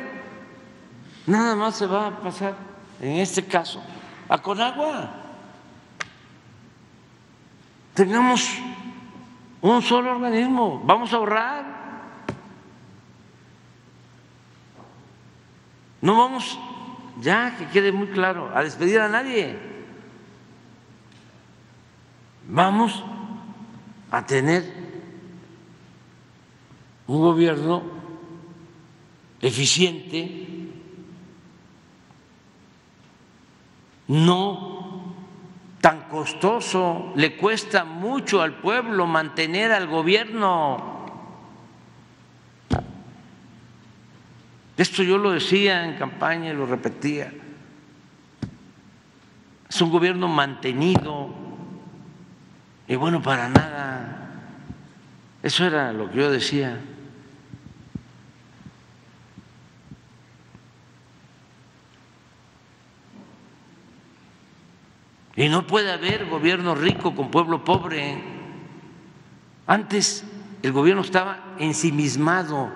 S2: nada más se va a pasar, en este caso, a Conagua. Tengamos un solo organismo, vamos a ahorrar. No vamos, ya que quede muy claro, a despedir a nadie vamos a tener un gobierno eficiente, no tan costoso, le cuesta mucho al pueblo mantener al gobierno. Esto yo lo decía en campaña y lo repetía. Es un gobierno mantenido, y bueno, para nada. Eso era lo que yo decía. Y no puede haber gobierno rico con pueblo pobre. Antes el gobierno estaba ensimismado,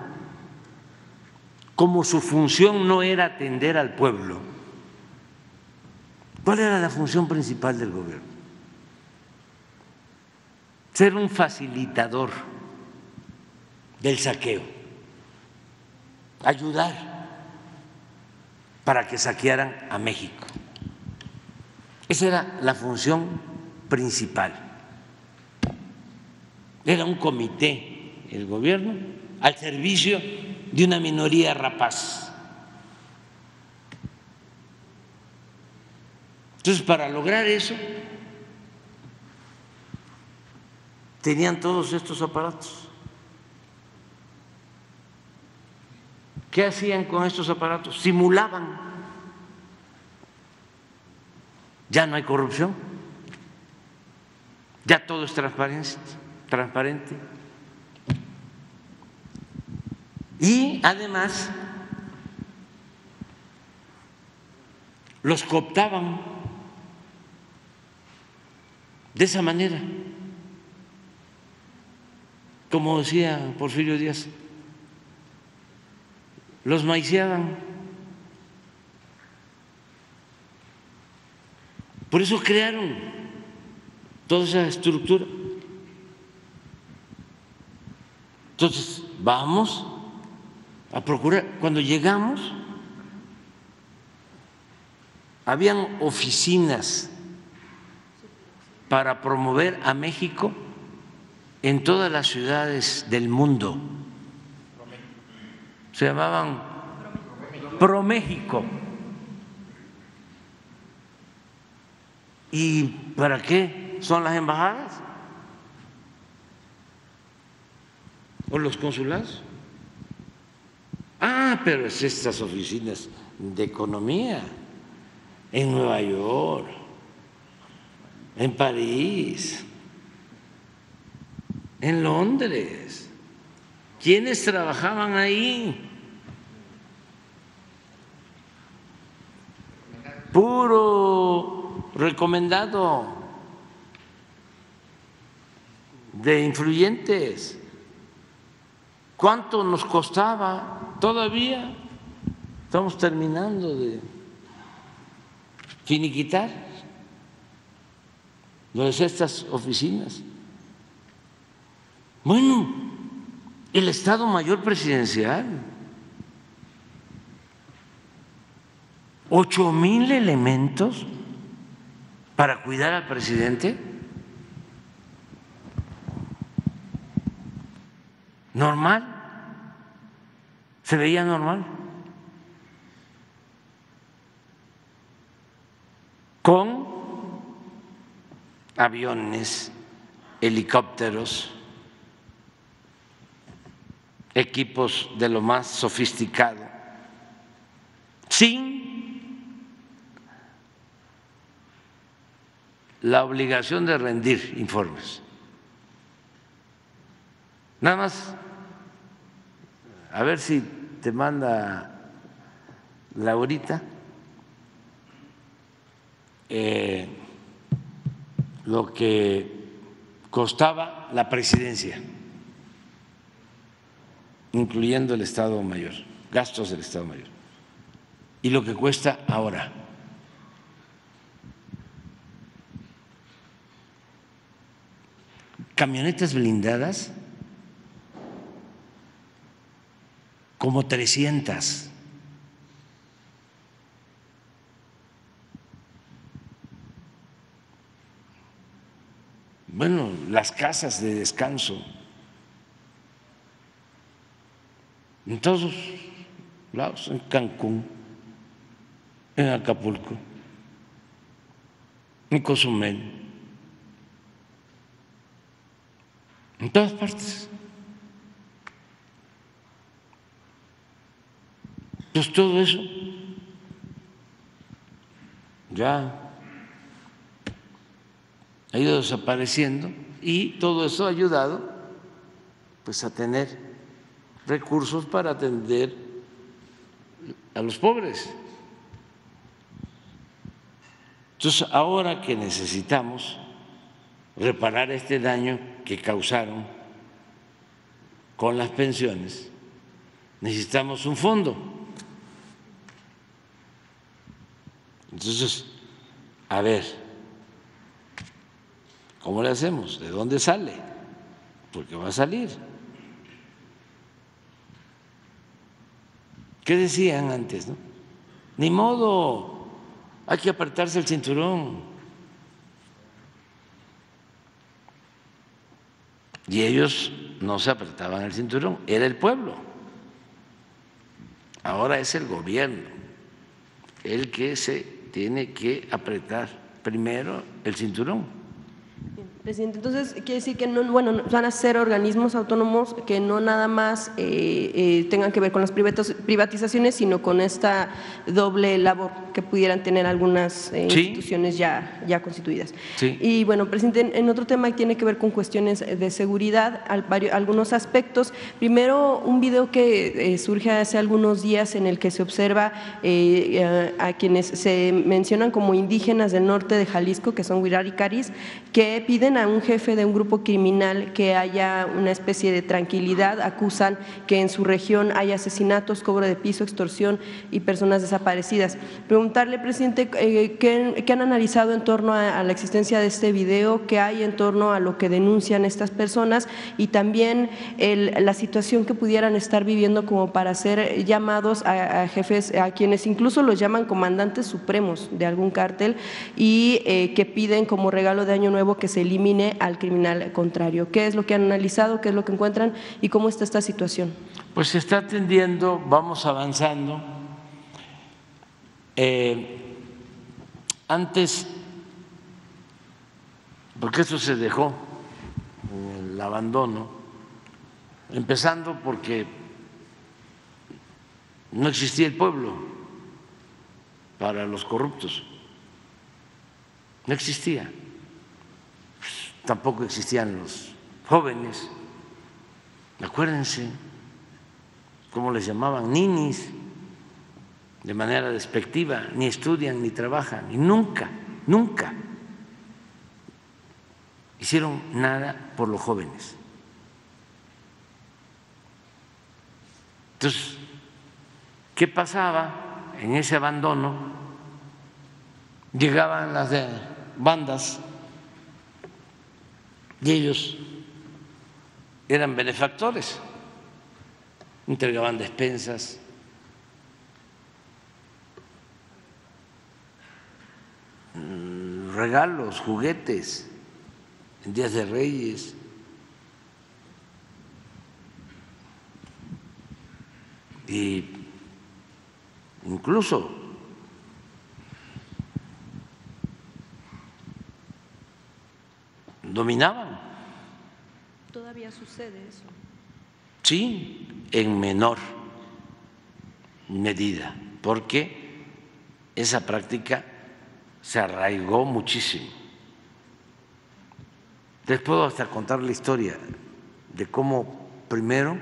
S2: como su función no era atender al pueblo. ¿Cuál era la función principal del gobierno? ser un facilitador del saqueo, ayudar para que saquearan a México. Esa era la función principal. Era un comité, el gobierno, al servicio de una minoría rapaz. Entonces, para lograr eso, tenían todos estos aparatos. ¿Qué hacían con estos aparatos? Simulaban. Ya no hay corrupción. Ya todo es transparente. Y además los cooptaban de esa manera como decía Porfirio Díaz, los maiciaban. Por eso crearon toda esa estructura. Entonces, vamos a procurar, cuando llegamos, habían oficinas para promover a México en todas las ciudades del mundo. Se llamaban ProMéxico. ¿Y para qué son las embajadas? ¿O los consulados? Ah, pero es estas oficinas de economía en Nueva York, en París, en Londres. ¿Quiénes trabajaban ahí? Puro recomendado de influyentes. ¿Cuánto nos costaba? Todavía estamos terminando de finiquitar estas oficinas. Bueno, el Estado Mayor Presidencial, ocho mil elementos para cuidar al presidente. Normal, se veía normal. Con aviones, helicópteros, equipos de lo más sofisticado, sin la obligación de rendir informes. Nada más, a ver si te manda Laurita eh, lo que costaba la presidencia, incluyendo el Estado Mayor, gastos del Estado Mayor, y lo que cuesta ahora. Camionetas blindadas como 300. Bueno, las casas de descanso, en todos lados, en Cancún, en Acapulco, en Cozumel, en todas partes. Pues todo eso ya ha ido desapareciendo y todo eso ha ayudado pues a tener recursos para atender a los pobres. Entonces, ahora que necesitamos reparar este daño que causaron con las pensiones, necesitamos un fondo. Entonces, a ver, ¿cómo le hacemos? ¿De dónde sale? Porque va a salir. ¿Qué decían antes? No? Ni modo, hay que apretarse el cinturón. Y ellos no se apretaban el cinturón, era el pueblo. Ahora es el gobierno el que se tiene que apretar primero el cinturón.
S6: Presidente, entonces quiere decir que no, bueno, van a ser organismos autónomos que no nada más eh, eh, tengan que ver con las privatizaciones, sino con esta doble labor que pudieran tener algunas eh, instituciones ya, ya constituidas. Y bueno, presidente, en otro tema que tiene que ver con cuestiones de seguridad, algunos aspectos. Primero, un video que surge hace algunos días en el que se observa a quienes se mencionan como indígenas del norte de Jalisco, que son Huiraricaris, que piden a un jefe de un grupo criminal que haya una especie de tranquilidad, acusan que en su región hay asesinatos, cobro de piso, extorsión y personas desaparecidas. Preguntarle, presidente, eh, ¿qué, han analizado en torno a, la existencia de este video? ¿Qué hay en torno a lo que denuncian estas personas? Y también la situación que pudieran estar viviendo como para ser llamados a, jefes, a quienes incluso los llaman comandantes supremos de algún cártel y eh, que piden como regalo de Año Nuevo que se elimine al criminal contrario. ¿Qué es lo que han analizado? ¿Qué es lo que encuentran? ¿Y cómo está esta situación?
S2: Pues se está atendiendo, vamos avanzando. Eh, antes, porque eso se dejó el abandono, empezando porque no existía el pueblo para los corruptos, no existía tampoco existían los jóvenes. Acuérdense cómo les llamaban ninis de manera despectiva, ni estudian ni trabajan, y nunca, nunca hicieron nada por los jóvenes. Entonces, ¿qué pasaba en ese abandono? Llegaban las bandas y ellos eran benefactores, entregaban despensas, mm, regalos, juguetes en días de reyes. Y incluso dominaban.
S6: Todavía sucede eso.
S2: Sí, en menor medida, porque esa práctica se arraigó muchísimo. Les puedo hasta contar la historia de cómo primero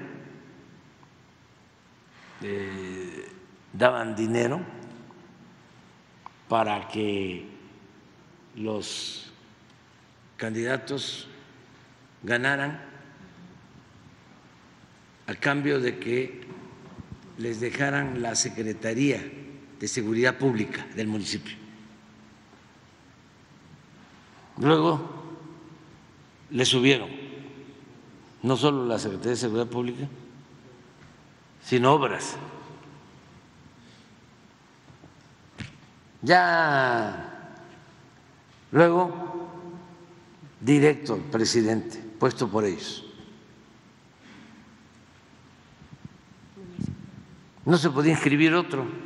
S2: eh, daban dinero para que los candidatos ganaran a cambio de que les dejaran la Secretaría de Seguridad Pública del municipio. Luego le subieron no solo la Secretaría de Seguridad Pública, sino obras. Ya luego directo presidente, puesto por ellos. No se podía inscribir otro.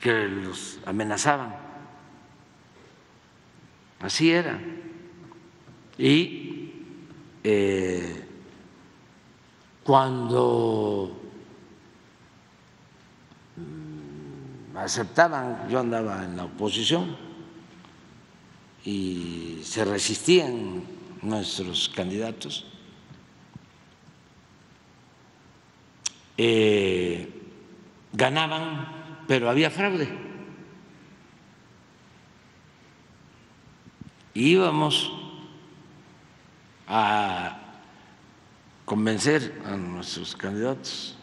S2: que los amenazaban. Así era. Y eh, cuando aceptaban, yo andaba en la oposición y se resistían nuestros candidatos, eh, ganaban, pero había fraude. Íbamos a convencer a nuestros candidatos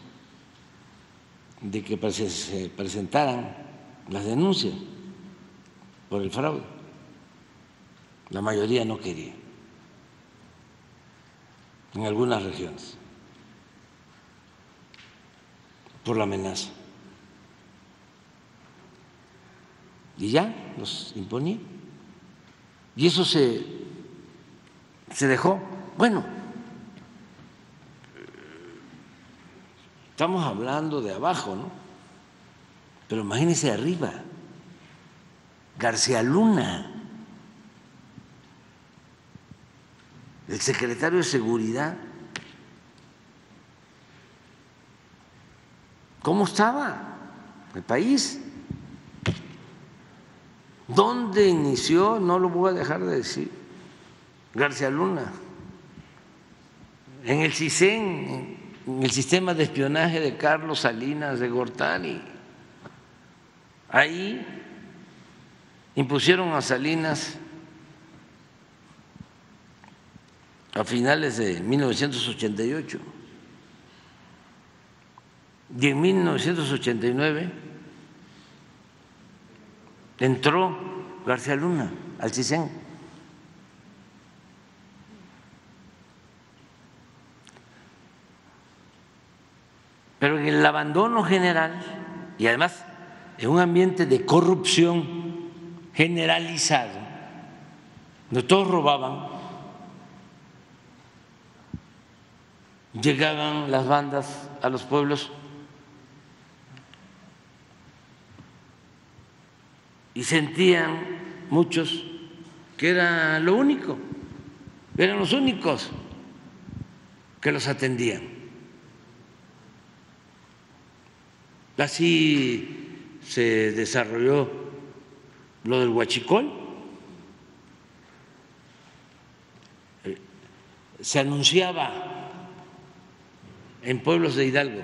S2: de que se presentaran las denuncias por el fraude. La mayoría no quería, en algunas regiones, por la amenaza. Y ya los imponía. Y eso se, se dejó. Bueno, Estamos hablando de abajo, ¿no? Pero imagínense arriba. García Luna, el secretario de Seguridad, ¿cómo estaba el país? ¿Dónde inició? No lo voy a dejar de decir. García Luna. En el CISEN, el sistema de espionaje de Carlos Salinas de Gortari. Ahí impusieron a Salinas a finales de 1988 y en 1989 entró García Luna al CISEN Pero en el abandono general y además en un ambiente de corrupción generalizado, donde todos robaban, llegaban las bandas a los pueblos y sentían muchos que era lo único, eran los únicos que los atendían. Así se desarrolló lo del huachicol. Se anunciaba en pueblos de Hidalgo.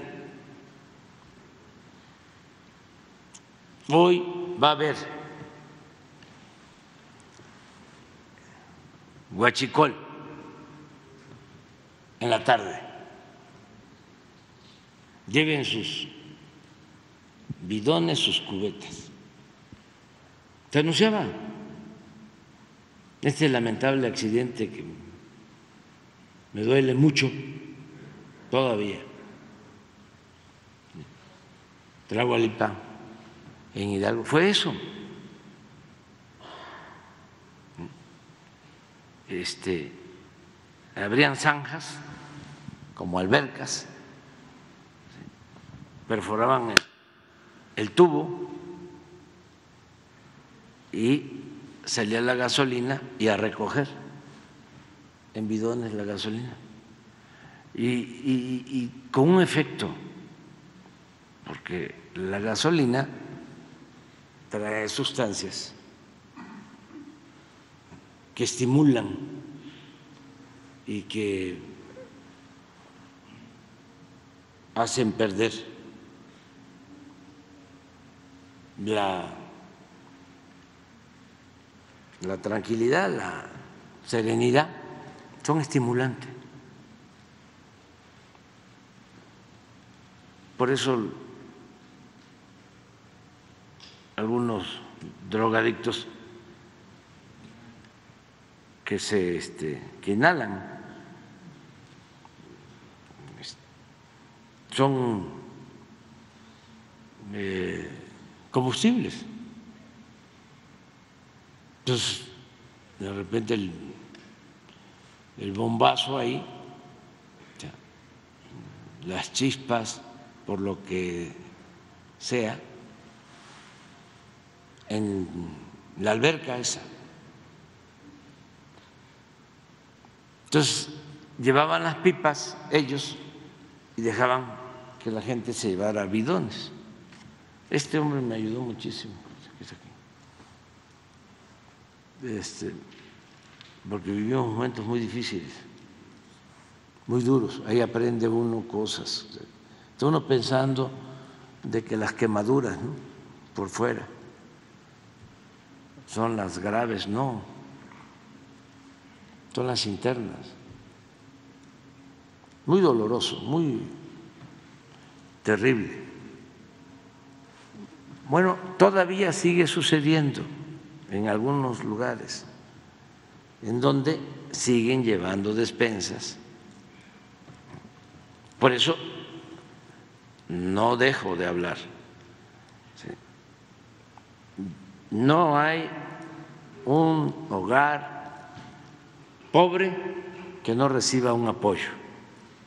S2: Hoy va a haber huachicol en la tarde. Lleven sus bidones, sus cubetas. Se anunciaba este lamentable accidente que me duele mucho todavía. Tlahualipa, en Hidalgo, fue eso. Este, abrían zanjas como albercas, perforaban el el tubo y salía la gasolina y a recoger en bidones la gasolina. Y, con un efecto, porque la gasolina trae sustancias que estimulan y que hacen perder la, la tranquilidad, la serenidad, son estimulantes. Por eso algunos drogadictos que se este, que inhalan son eh, combustibles. Entonces, de repente el, bombazo ahí, las chispas, por lo que sea, en la alberca esa. Entonces, llevaban las pipas ellos y dejaban que la gente se llevara bidones. Este hombre me ayudó muchísimo, este, porque vivimos momentos muy difíciles, muy duros. Ahí aprende uno cosas. Está uno pensando de que las quemaduras por fuera son las graves, no, son las internas. Muy doloroso, muy terrible. Bueno, todavía sigue sucediendo en algunos lugares en donde siguen llevando despensas. Por eso no dejo de hablar. No hay un hogar pobre que no reciba un apoyo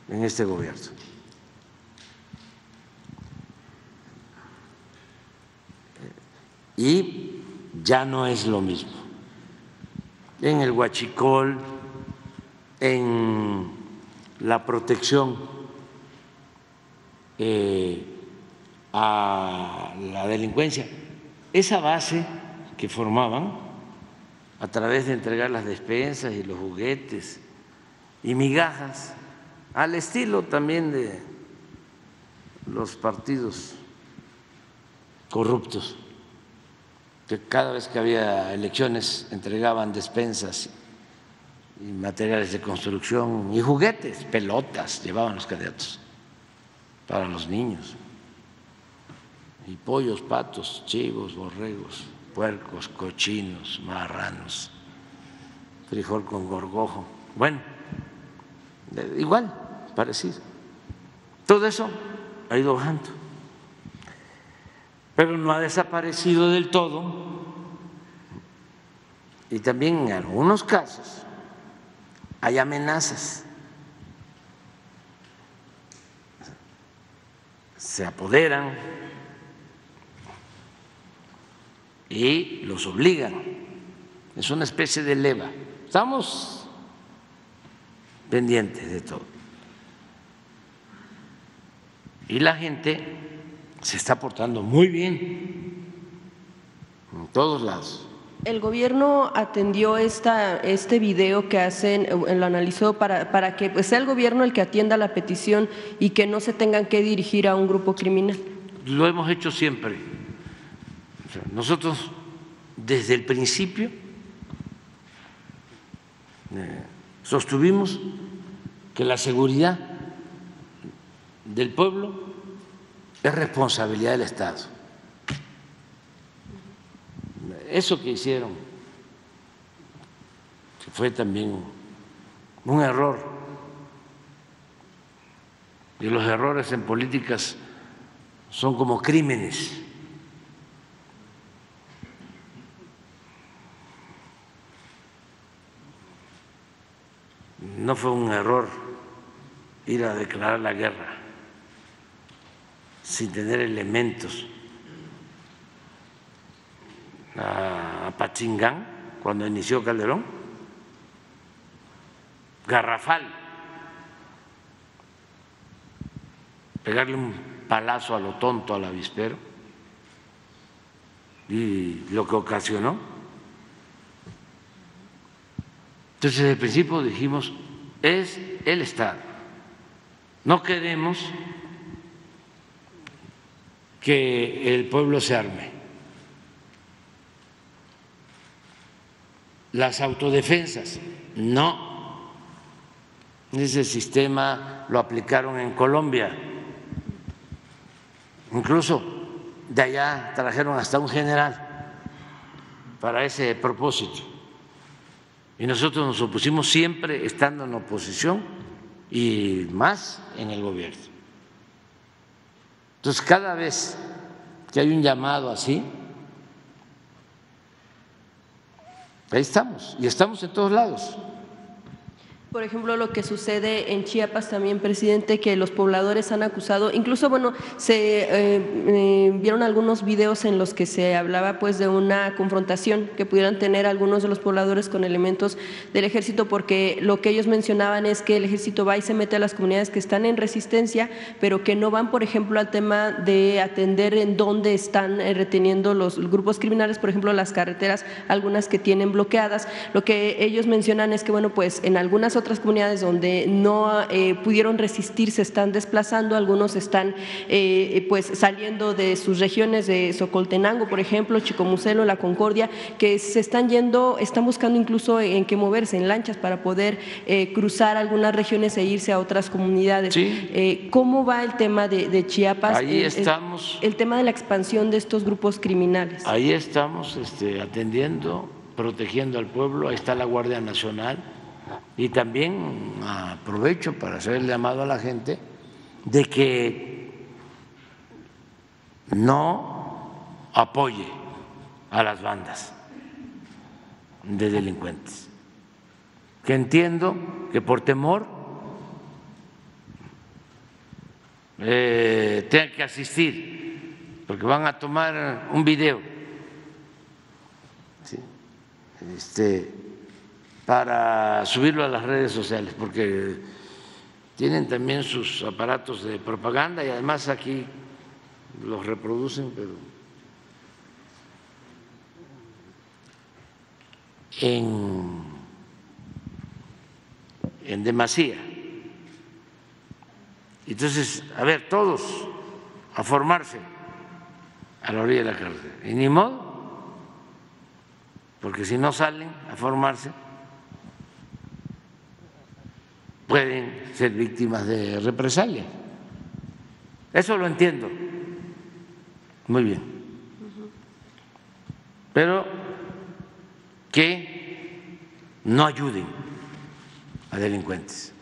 S2: en este gobierno. Y ya no es lo mismo. En el huachicol, en la protección eh, a la delincuencia, esa base que formaban a través de entregar las despensas y los juguetes y migajas, al estilo también de los partidos corruptos, que cada vez que había elecciones entregaban despensas y materiales de construcción y juguetes, pelotas, llevaban los candidatos para los niños y pollos, patos, chivos, borregos, puercos, cochinos, marranos, frijol con gorgojo. Bueno, igual, parecido. Todo eso ha ido bajando. Pero no ha desaparecido del todo. Y también en algunos casos hay amenazas. Se apoderan y los obligan. Es una especie de leva. Estamos pendientes de todo. Y la gente se está portando muy bien en todos lados.
S6: El gobierno atendió esta, este video que hacen, eh, lo analizó para, para que pues, sea el gobierno el que atienda la petición y que no se tengan que dirigir a un grupo criminal.
S2: Lo hemos hecho siempre nosotros desde el principio eh, sostuvimos que la seguridad del pueblo es responsabilidad del Estado. Eso que hicieron fue también un error. Y los errores en políticas son como crímenes. no fue un error ir a declarar la guerra sin tener elementos a Pachingán cuando inició Calderón, garrafal, pegarle un palazo a lo tonto al avispero y lo que ocasionó. Entonces, desde el principio dijimos, es el Estado. No queremos que el pueblo se arme. Las autodefensas, no. Ese sistema lo aplicaron en Colombia. Incluso de allá trajeron hasta un general para ese propósito. Y nosotros nos opusimos siempre estando en oposición y más en el gobierno. Entonces, cada vez que hay un llamado así, ahí estamos, y estamos en todos lados.
S6: Por ejemplo, lo que sucede en Chiapas también, presidente, que los pobladores han acusado, incluso, bueno, se eh, eh, vieron algunos videos en los que se hablaba pues de una confrontación que pudieran tener algunos de los pobladores con elementos del ejército, porque lo que ellos mencionaban es que el ejército va y se mete a las comunidades que están en resistencia, pero que no van, por ejemplo, al tema de atender en dónde están eh, reteniendo los grupos criminales, por ejemplo, las carreteras, algunas que tienen bloqueadas. Lo que ellos mencionan es que, bueno, pues en algunas otras comunidades donde no eh, pudieron resistir se están desplazando, algunos están eh, pues saliendo de sus regiones de Socoltenango, por ejemplo, Chicomucelo, La Concordia, que se están yendo, están buscando incluso en qué moverse, en lanchas para poder eh, cruzar algunas regiones e irse a otras comunidades. ¿Cómo va el tema de, Chiapas?
S2: Ahí estamos.
S6: El, tema de la expansión de estos grupos criminales.
S2: Ahí estamos este, atendiendo, protegiendo al pueblo, ahí está la Guardia Nacional y también aprovecho para hacer el llamado a la gente de que no apoye a las bandas de delincuentes, que entiendo que por temor eh, tengan que asistir, porque van a tomar un video. Este, para subirlo a las redes sociales, porque tienen también sus aparatos de propaganda y además aquí los reproducen, pero en, en demasía. Entonces, a ver, todos a formarse a la orilla de la cárcel. Y ni modo, porque si no salen a formarse, pueden ser víctimas de represalia. Eso lo entiendo. Muy bien. Pero que no ayuden a delincuentes.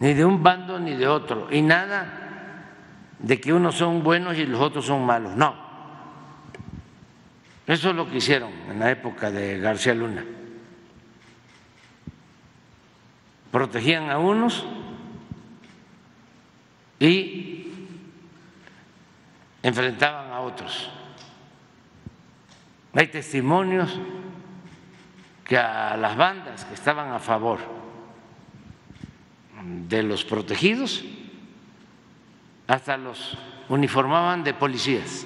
S2: Ni de un bando ni de otro. Y nada de que unos son buenos y los otros son malos. No. Eso es lo que hicieron en la época de García Luna. Protegían a unos y enfrentaban a otros. Hay testimonios que a las bandas que estaban a favor de los protegidos hasta los uniformaban de policías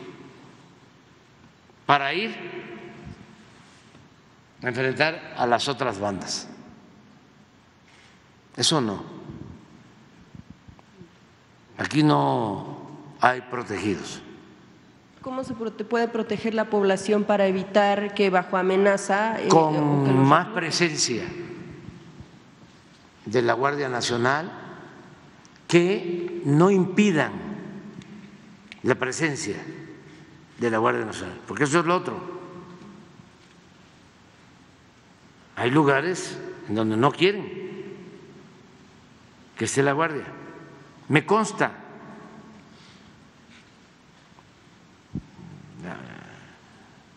S2: para ir a enfrentar a las otras bandas. Eso no. Aquí no hay protegidos.
S6: ¿Cómo se puede proteger la población para evitar que bajo amenaza...
S2: Eh, Con más presencia de la Guardia Nacional que no impidan la presencia de la Guardia Nacional, porque eso es lo otro. Hay lugares en donde no quieren que esté la Guardia. Me consta.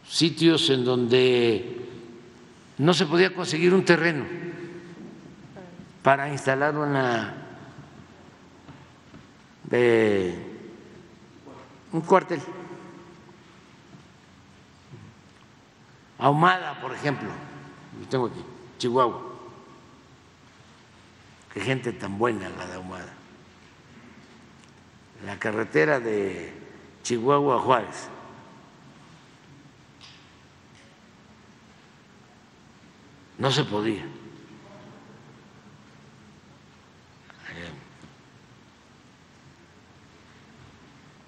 S2: Sitios en donde no se podía conseguir un terreno para instalar una un cuartel Ahumada, por ejemplo, lo tengo aquí, Chihuahua. Qué gente tan buena la de Ahumada. La carretera de Chihuahua a Juárez. No se podía.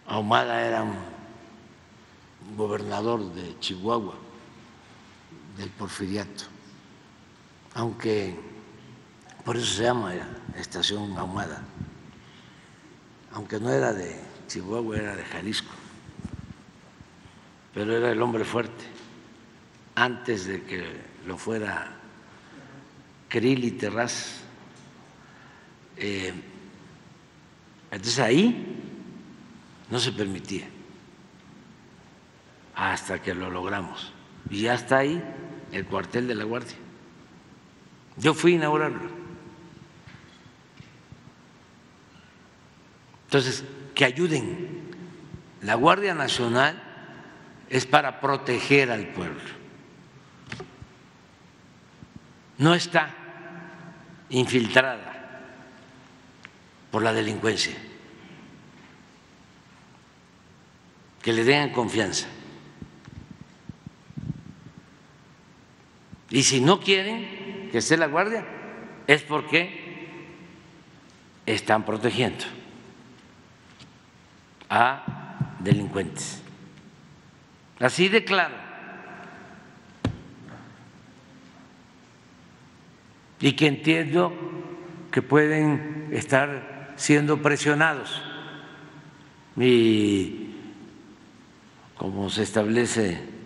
S2: Ahumada era un gobernador de Chihuahua, del porfiriato, aunque por eso se llama estación Ahumada, aunque no era de Chihuahua, era de Jalisco, pero era el hombre fuerte, antes de que lo fuera Krill y Terraz. Eh, entonces ahí no se permitía. Hasta que lo logramos. Y ya está ahí el cuartel de la Guardia. Yo fui a inaugurarlo. Entonces, que ayuden. La Guardia Nacional es para proteger al pueblo. No está infiltrada por la delincuencia. que le den confianza. Y si no quieren que esté la guardia, es porque están protegiendo a delincuentes. Así de claro. Y que entiendo que pueden estar siendo presionados. Y como se establece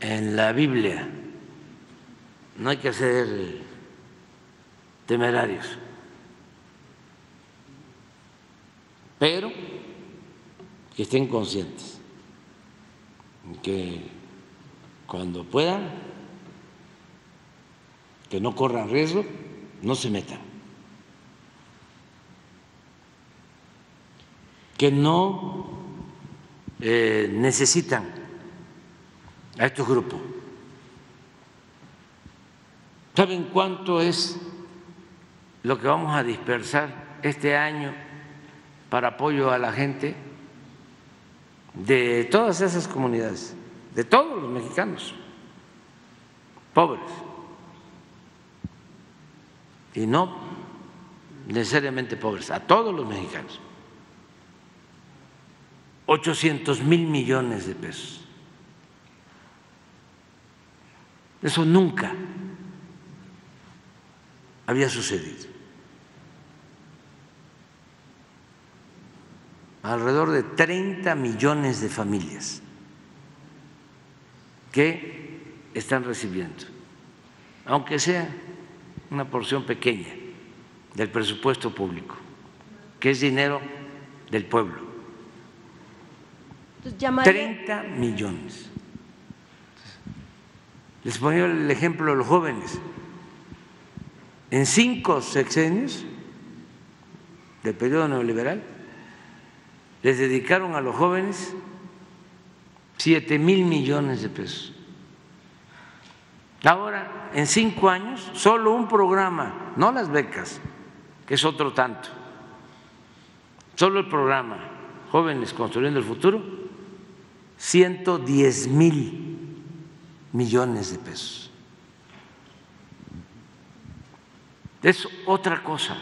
S2: en la Biblia. No hay que ser temerarios, pero que estén conscientes que cuando puedan, que no corran riesgo, no se metan. Que no eh, necesitan a estos grupos. ¿Saben cuánto es lo que vamos a dispersar este año para apoyo a la gente de todas esas comunidades, de todos los mexicanos pobres? Y no necesariamente pobres, a todos los mexicanos. 800 mil millones de pesos. Eso nunca había sucedido. Alrededor de 30 millones de familias que están recibiendo, aunque sea una porción pequeña del presupuesto público, que es dinero del pueblo. 30 millones. Les pongo el ejemplo de los jóvenes. En cinco sexenios del periodo neoliberal les dedicaron a los jóvenes 7 mil millones de pesos. Ahora, en cinco años, solo un programa, no las becas, que es otro tanto, solo el programa Jóvenes Construyendo el Futuro, 110 mil millones de pesos. Es otra cosa.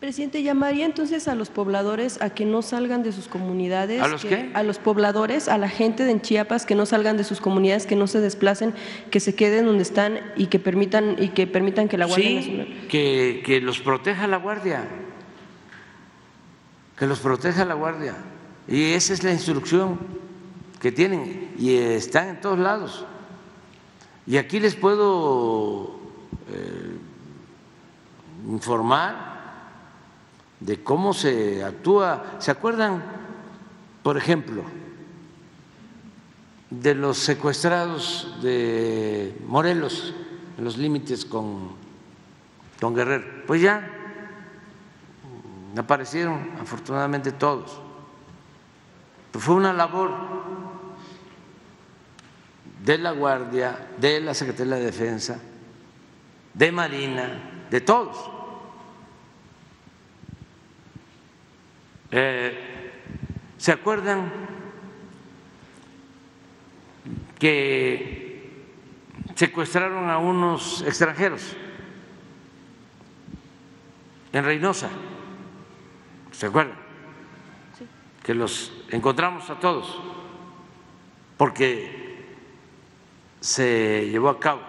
S6: Presidente, llamaría entonces a los pobladores a que no salgan de sus comunidades.
S2: ¿A los qué?
S6: A los pobladores, a la gente de Chiapas que no salgan de sus comunidades, que no se desplacen, que se queden donde están y que permitan y que permitan que la Guardia
S2: sí,
S6: Nacional.
S2: Que, que los proteja la Guardia. Que los proteja la Guardia. Y esa es la instrucción que tienen y están en todos lados. Y aquí les puedo eh, informar de cómo se actúa. ¿Se acuerdan, por ejemplo, de los secuestrados de Morelos en los límites con, con Guerrero? Pues ya aparecieron afortunadamente todos. Fue una labor de la Guardia, de la Secretaría de Defensa, de Marina, de todos. Eh, ¿Se acuerdan que secuestraron a unos extranjeros en Reynosa? ¿Se acuerdan? Que los encontramos a todos porque se llevó a cabo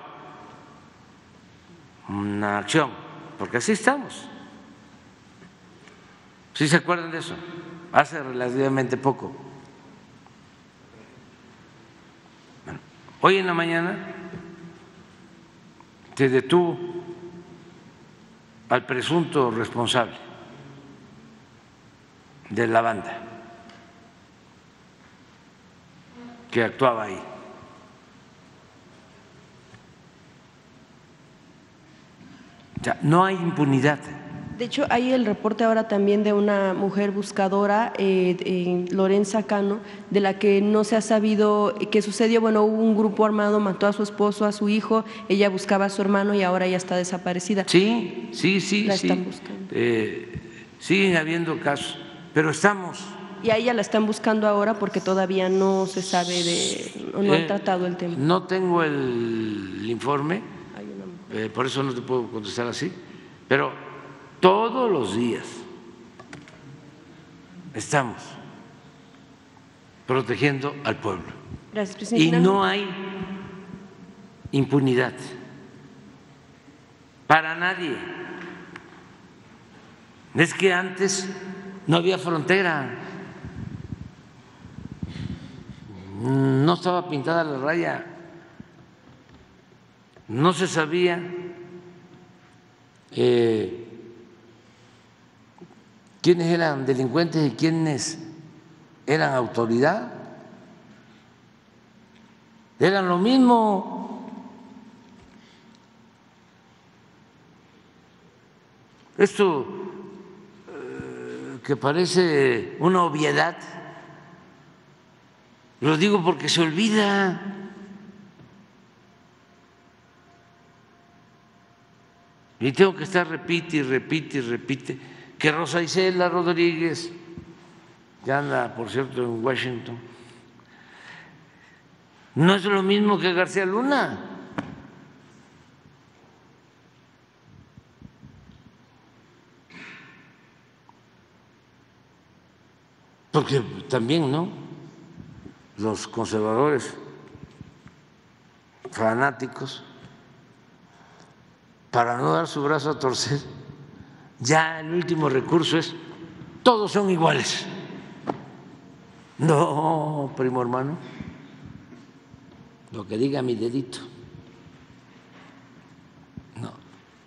S2: una acción, porque así estamos. ¿Sí se acuerdan de eso? Hace relativamente poco. hoy en la mañana se detuvo al presunto responsable de la banda que actuaba ahí. O sea, no hay impunidad.
S6: De hecho, hay el reporte ahora también de una mujer buscadora, eh, Lorenza Cano, de la que no se ha sabido qué sucedió. Bueno, hubo un grupo armado, mató a su esposo, a su hijo, ella buscaba a su hermano y ahora ya está desaparecida.
S2: Sí, sí, sí. La están buscando. Eh, siguen habiendo casos, pero estamos.
S6: Y a ella la están buscando ahora porque todavía no se sabe de, no han eh, tratado el tema.
S2: No tengo el informe, por eso no te puedo contestar así, pero todos los días estamos protegiendo al pueblo.
S6: Gracias,
S2: y no hay impunidad para nadie. Es que antes no había frontera, no estaba pintada la raya, no se sabía quiénes eran delincuentes y quiénes eran autoridad. Eran lo mismo. Esto eh, que parece una obviedad, lo digo porque se olvida. Y tengo que estar repite y repite y repite que Rosa Isela Rodríguez, ya anda, por cierto, en Washington, no es lo mismo que García Luna. Porque también, ¿no? Los conservadores fanáticos, para no dar su brazo a torcer, ya el último recurso es, todos son iguales. No, primo hermano, lo que diga mi dedito. No,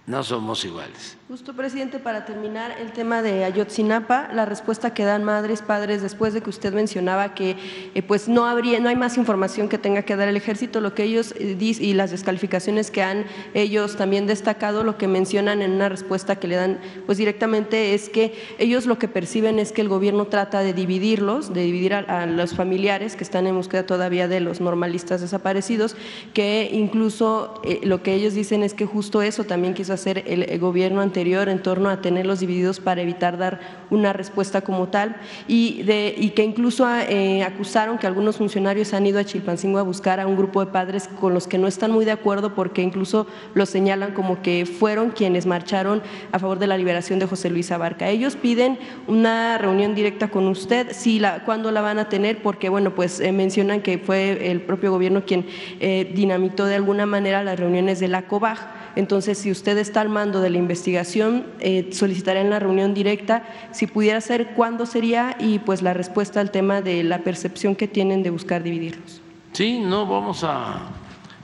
S2: no somos iguales.
S6: Justo, presidente, para terminar el tema de Ayotzinapa, la respuesta que dan madres, padres, después de que usted mencionaba que eh, pues no habría, no hay más información que tenga que dar el ejército, lo que ellos eh, dicen y las descalificaciones que han ellos también destacado, lo que mencionan en una respuesta que le dan pues directamente es que ellos lo que perciben es que el gobierno trata de dividirlos, de dividir a, los familiares que están en búsqueda todavía de los normalistas desaparecidos, que incluso eh, lo que ellos dicen es que justo eso también quiso hacer el, gobierno anterior en torno a tenerlos divididos para evitar dar una respuesta como tal y, de, y que incluso eh, acusaron que algunos funcionarios han ido a Chilpancingo a buscar a un grupo de padres con los que no están muy de acuerdo porque incluso los señalan como que fueron quienes marcharon a favor de la liberación de José Luis Abarca. Ellos piden una reunión directa con usted, si la, cuándo la van a tener, porque bueno, pues eh, mencionan que fue el propio gobierno quien eh, dinamitó de alguna manera las reuniones de la COBAG entonces, si usted está al mando de la investigación, eh, solicitaré en la reunión directa si pudiera ser cuándo sería y pues la respuesta al tema de la percepción que tienen de buscar dividirlos.
S2: Sí, no vamos a,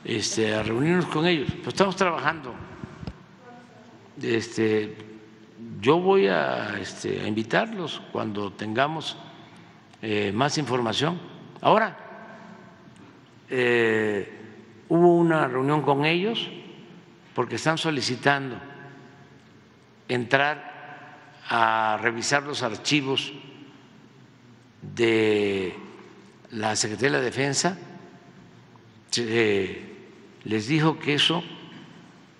S2: este, a reunirnos con ellos, pero estamos trabajando. Este, yo voy a, este, a invitarlos cuando tengamos eh, más información. Ahora, eh, hubo una reunión con ellos porque están solicitando entrar a revisar los archivos de la Secretaría de la Defensa se les dijo que eso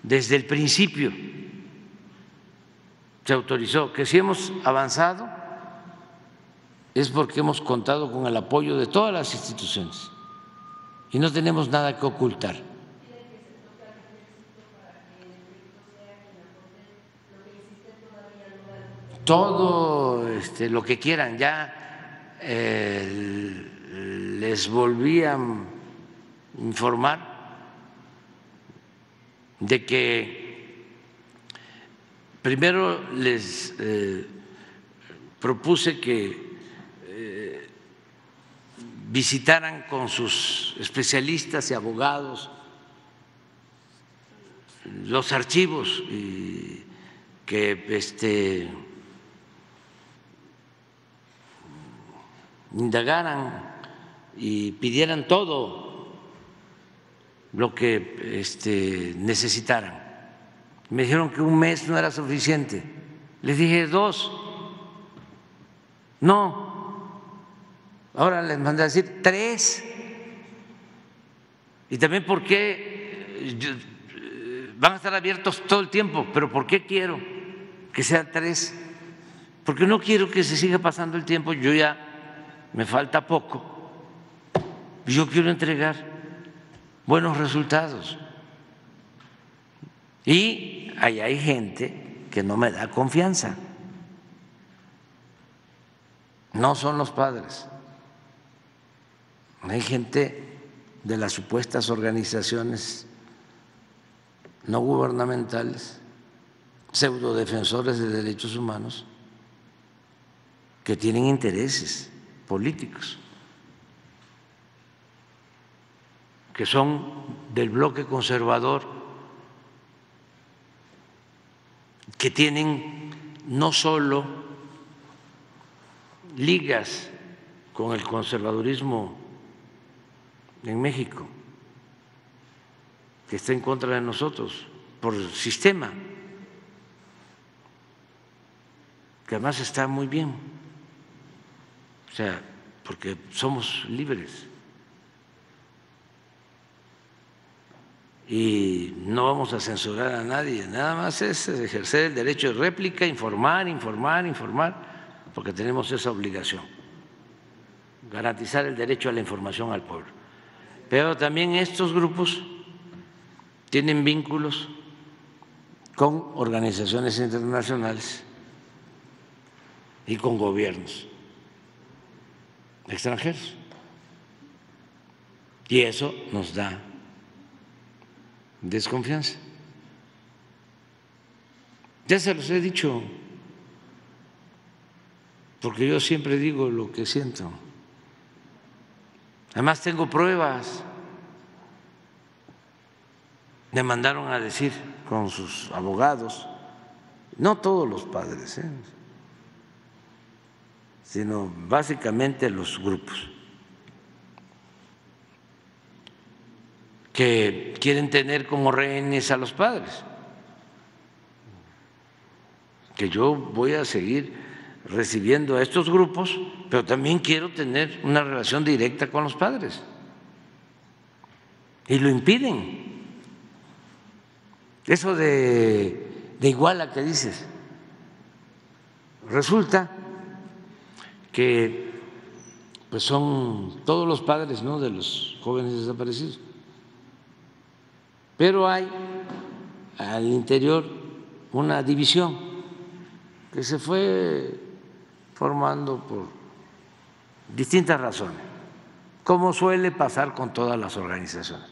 S2: desde el principio se autorizó, que si hemos avanzado es porque hemos contado con el apoyo de todas las instituciones y no tenemos nada que ocultar. Todo este, lo que quieran, ya eh, les volví a informar de que primero les eh, propuse que eh, visitaran con sus especialistas y abogados los archivos y que este, indagaran y pidieran todo lo que este, necesitaran. Me dijeron que un mes no era suficiente. Les dije dos. No. Ahora les mandé a decir tres. Y también porque van a estar abiertos todo el tiempo, pero ¿por qué quiero que sean tres? Porque no quiero que se siga pasando el tiempo, yo ya me falta poco, yo quiero entregar buenos resultados. Y ahí hay gente que no me da confianza. No son los padres. Hay gente de las supuestas organizaciones no gubernamentales, pseudo defensores de derechos humanos, que tienen intereses políticos. que son del bloque conservador, que tienen no solo ligas con el conservadurismo en México, que está en contra de nosotros por el sistema, que además está muy bien, o sea, porque somos libres. y no vamos a censurar a nadie, nada más es ejercer el derecho de réplica, informar, informar, informar, porque tenemos esa obligación, garantizar el derecho a la información al pueblo. Pero también estos grupos tienen vínculos con organizaciones internacionales y con gobiernos extranjeros. Y eso nos da desconfianza. Ya se los he dicho, porque yo siempre digo lo que siento. Además tengo pruebas. Me mandaron a decir con sus abogados, no todos los padres, ¿eh? Sino básicamente los grupos que quieren tener como rehenes a los padres, que yo voy a seguir recibiendo a estos grupos, pero también quiero tener una relación directa con los padres. Y lo impiden. Eso de, de iguala que dices. Resulta que pues son todos los padres ¿no? de los jóvenes desaparecidos pero hay al interior una división que se fue formando por distintas razones, como suele pasar con todas las organizaciones.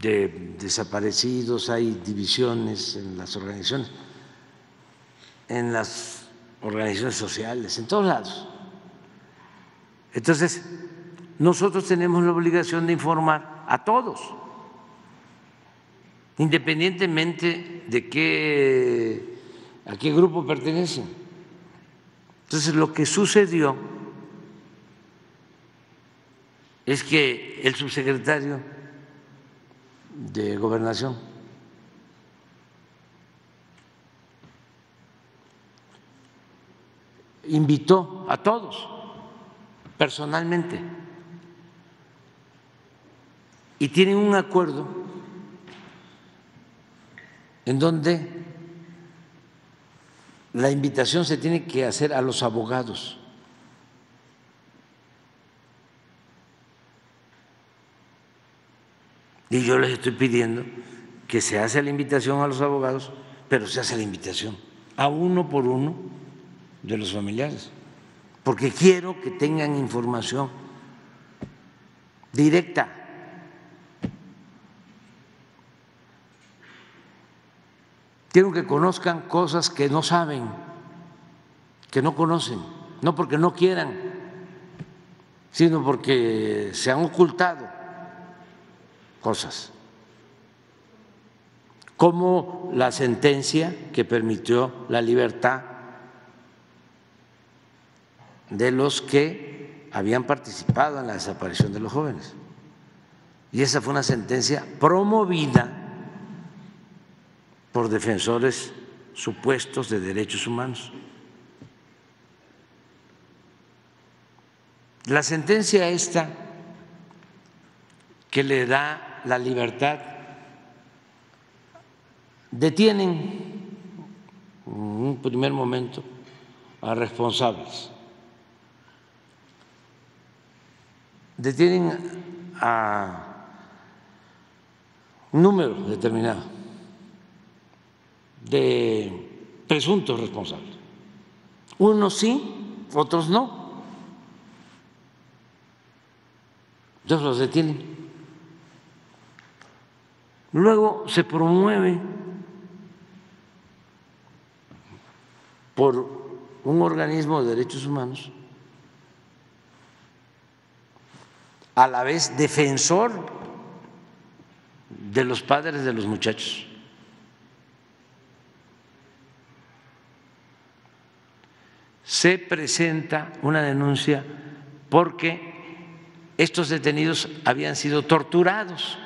S2: De desaparecidos, hay divisiones en las organizaciones, en las organizaciones sociales, en todos lados. Entonces, nosotros tenemos la obligación de informar a todos, independientemente de qué, a qué grupo pertenecen. Entonces, lo que sucedió es que el subsecretario de gobernación invitó a todos personalmente y tienen un acuerdo en donde la invitación se tiene que hacer a los abogados. Y yo les estoy pidiendo que se hace la invitación a los abogados, pero se hace la invitación a uno por uno de los familiares, porque quiero que tengan información directa. Quiero que conozcan cosas que no saben, que no conocen, no porque no quieran, sino porque se han ocultado cosas, como la sentencia que permitió la libertad de los que habían participado en la desaparición de los jóvenes. Y esa fue una sentencia promovida por defensores supuestos de derechos humanos. La sentencia esta que le da la libertad detienen en un primer momento a responsables, detienen a un número determinado de presuntos responsables. Unos sí, otros no. Entonces los detienen. Luego se promueve por un organismo de derechos humanos, a la vez defensor de los padres de los muchachos. Se presenta una denuncia porque estos detenidos habían sido torturados.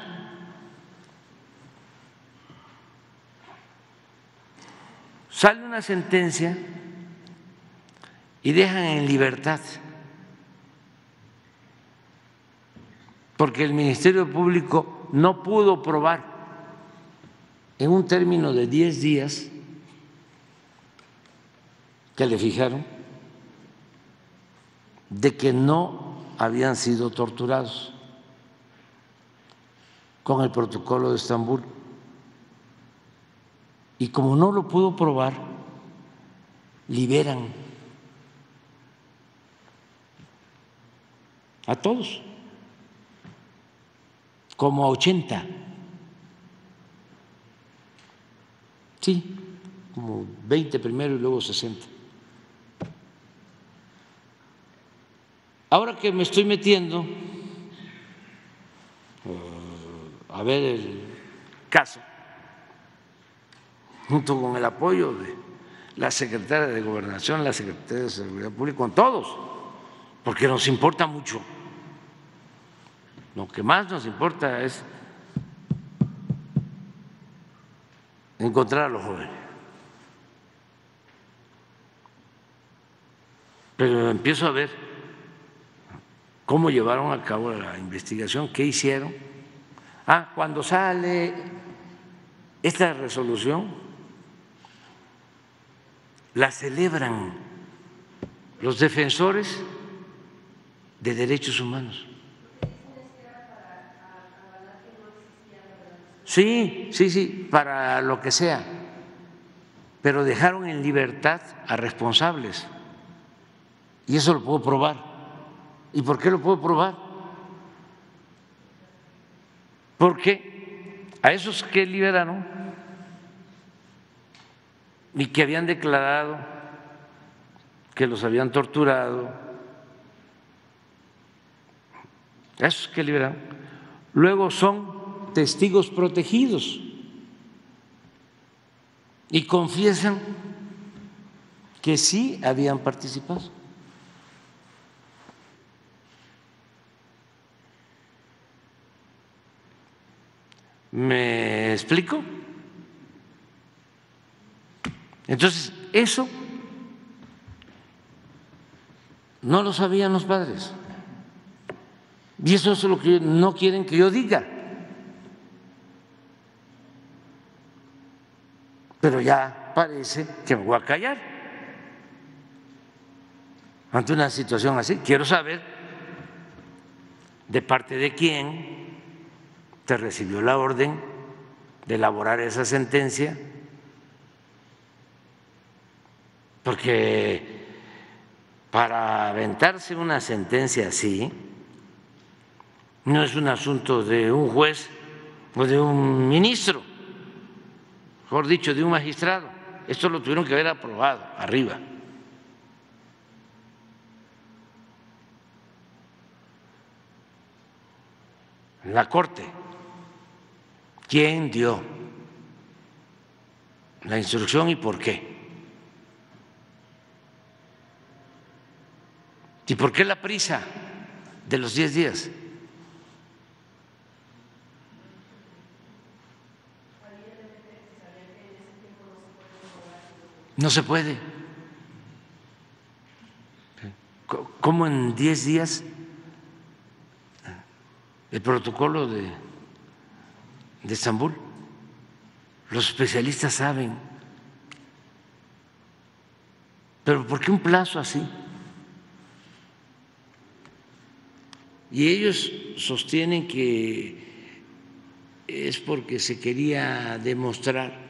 S2: Sale una sentencia y dejan en libertad, porque el Ministerio Público no pudo probar en un término de 10 días que le fijaron de que no habían sido torturados con el protocolo de Estambul. Y como no lo pudo probar, liberan a todos, como a 80. Sí, como 20 primero y luego 60. Ahora que me estoy metiendo uh, a ver el caso, junto con el apoyo de la secretaria de Gobernación, la secretaria de Seguridad Pública, con todos, porque nos importa mucho. Lo que más nos importa es encontrar a los jóvenes. Pero empiezo a ver cómo llevaron a cabo la investigación, qué hicieron. Ah, cuando sale esta resolución, la celebran los defensores de derechos humanos. Sí, sí, sí, para lo que sea, pero dejaron en libertad a responsables. Y eso lo puedo probar. ¿Y por qué lo puedo probar? Porque a esos que liberaron y que habían declarado que los habían torturado, esos que liberaron, luego son testigos protegidos y confiesan que sí habían participado. ¿Me explico? Entonces, eso no lo sabían los padres. Y eso es lo que no quieren que yo diga. Pero ya parece que me voy a callar ante una situación así. Quiero saber de parte de quién se recibió la orden de elaborar esa sentencia, porque para aventarse una sentencia así no es un asunto de un juez o de un ministro, mejor dicho, de un magistrado. Esto lo tuvieron que haber aprobado arriba. La Corte. ¿Quién dio la instrucción y por qué? ¿Y por qué la prisa de los 10 días? No se puede. ¿Cómo en 10 días el protocolo de, de Estambul? Los especialistas saben. Pero ¿por qué un plazo así? Y ellos sostienen que es porque se quería demostrar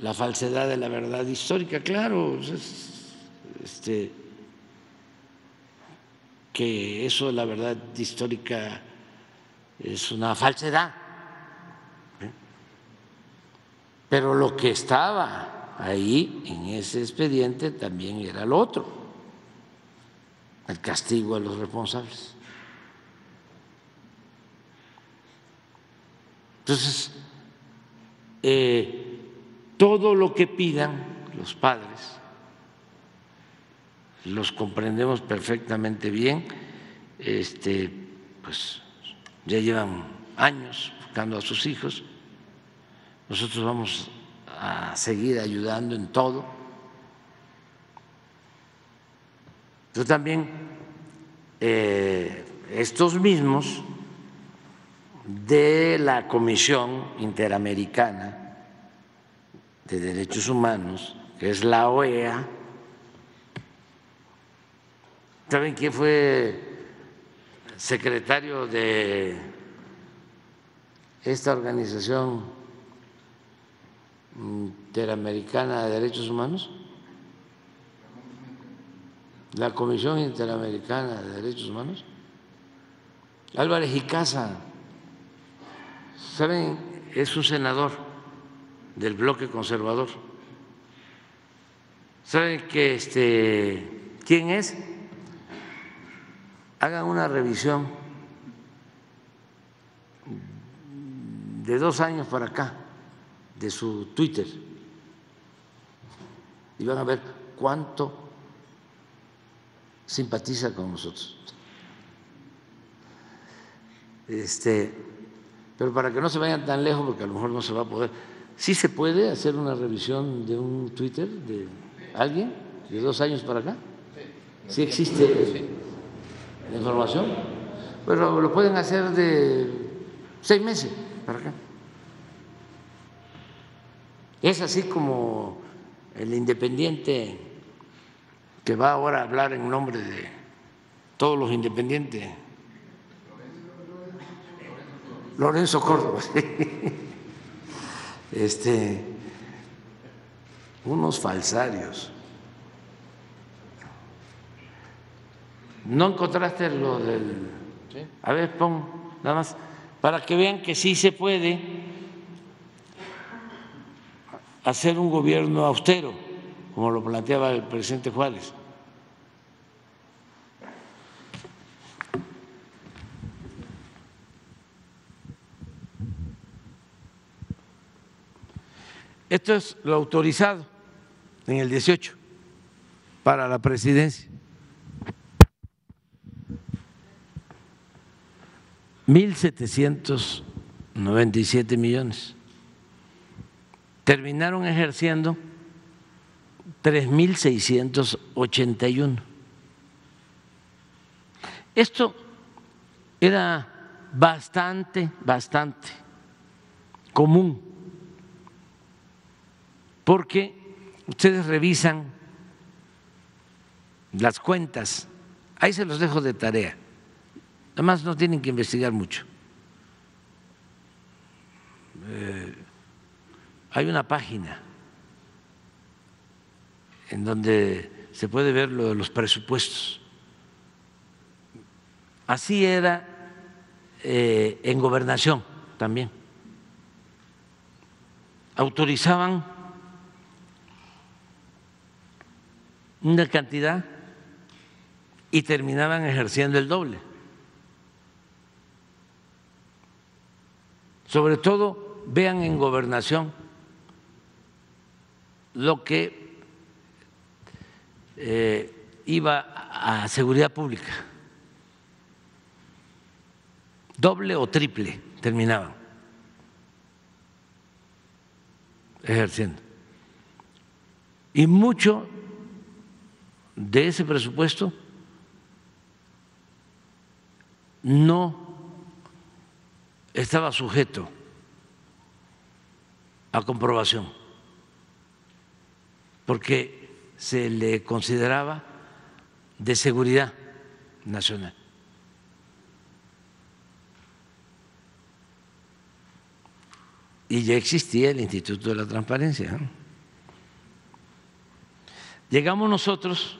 S2: la falsedad de la verdad histórica. Claro, este, que eso de la verdad histórica es una falsedad. ¿eh? Pero lo que estaba ahí en ese expediente también era lo otro el castigo a los responsables. Entonces, eh, todo lo que pidan los padres, los comprendemos perfectamente bien, este, pues ya llevan años buscando a sus hijos, nosotros vamos a seguir ayudando en todo. Yo también, eh, estos mismos de la Comisión Interamericana de Derechos Humanos, que es la OEA, ¿saben quién fue secretario de esta organización interamericana de derechos humanos? la Comisión Interamericana de Derechos Humanos, Álvarez y Casa, ¿saben? Es un senador del bloque conservador. ¿Saben que este quién es? Hagan una revisión de dos años para acá de su Twitter y van a ver cuánto simpatiza con nosotros. Este, pero para que no se vayan tan lejos, porque a lo mejor no se va a poder. ¿Sí se puede hacer una revisión de un Twitter de alguien de dos años para acá? ¿Sí existe la información? Pero lo pueden hacer de seis meses para acá. Es así como el independiente que va ahora a hablar en nombre de todos los independientes. Lorenzo Córdoba. *laughs* Este, unos falsarios. ¿No encontraste lo del... A ver, pon nada más, para que vean que sí se puede hacer un gobierno austero, como lo planteaba el presidente Juárez. Esto es lo autorizado en el 18 para la presidencia. Mil setecientos noventa y siete millones. Terminaron ejerciendo tres mil seiscientos ochenta y uno. Esto era bastante, bastante común, porque ustedes revisan las cuentas, ahí se los dejo de tarea, además no tienen que investigar mucho. Eh, hay una página en donde se puede ver lo de los presupuestos. Así era eh, en gobernación también. Autorizaban una cantidad y terminaban ejerciendo el doble. Sobre todo, vean en gobernación lo que eh, iba a seguridad pública. Doble o triple terminaban ejerciendo. Y mucho de ese presupuesto no estaba sujeto a comprobación, porque se le consideraba de seguridad nacional. Y ya existía el Instituto de la Transparencia. Llegamos nosotros,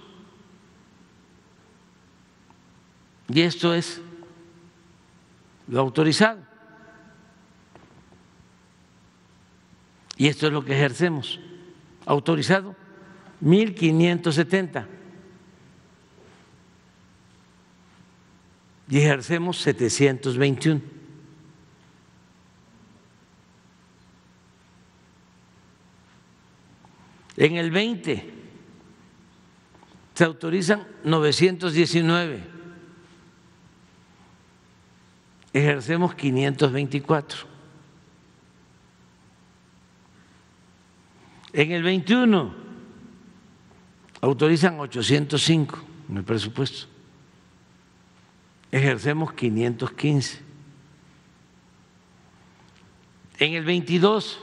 S2: y esto es lo autorizado. Y esto es lo que ejercemos. Autorizado 1570. Y ejercemos 721. En el 20 se autorizan 919. Ejercemos 524. En el 21 autorizan 805 en el presupuesto. Ejercemos 515. En el 22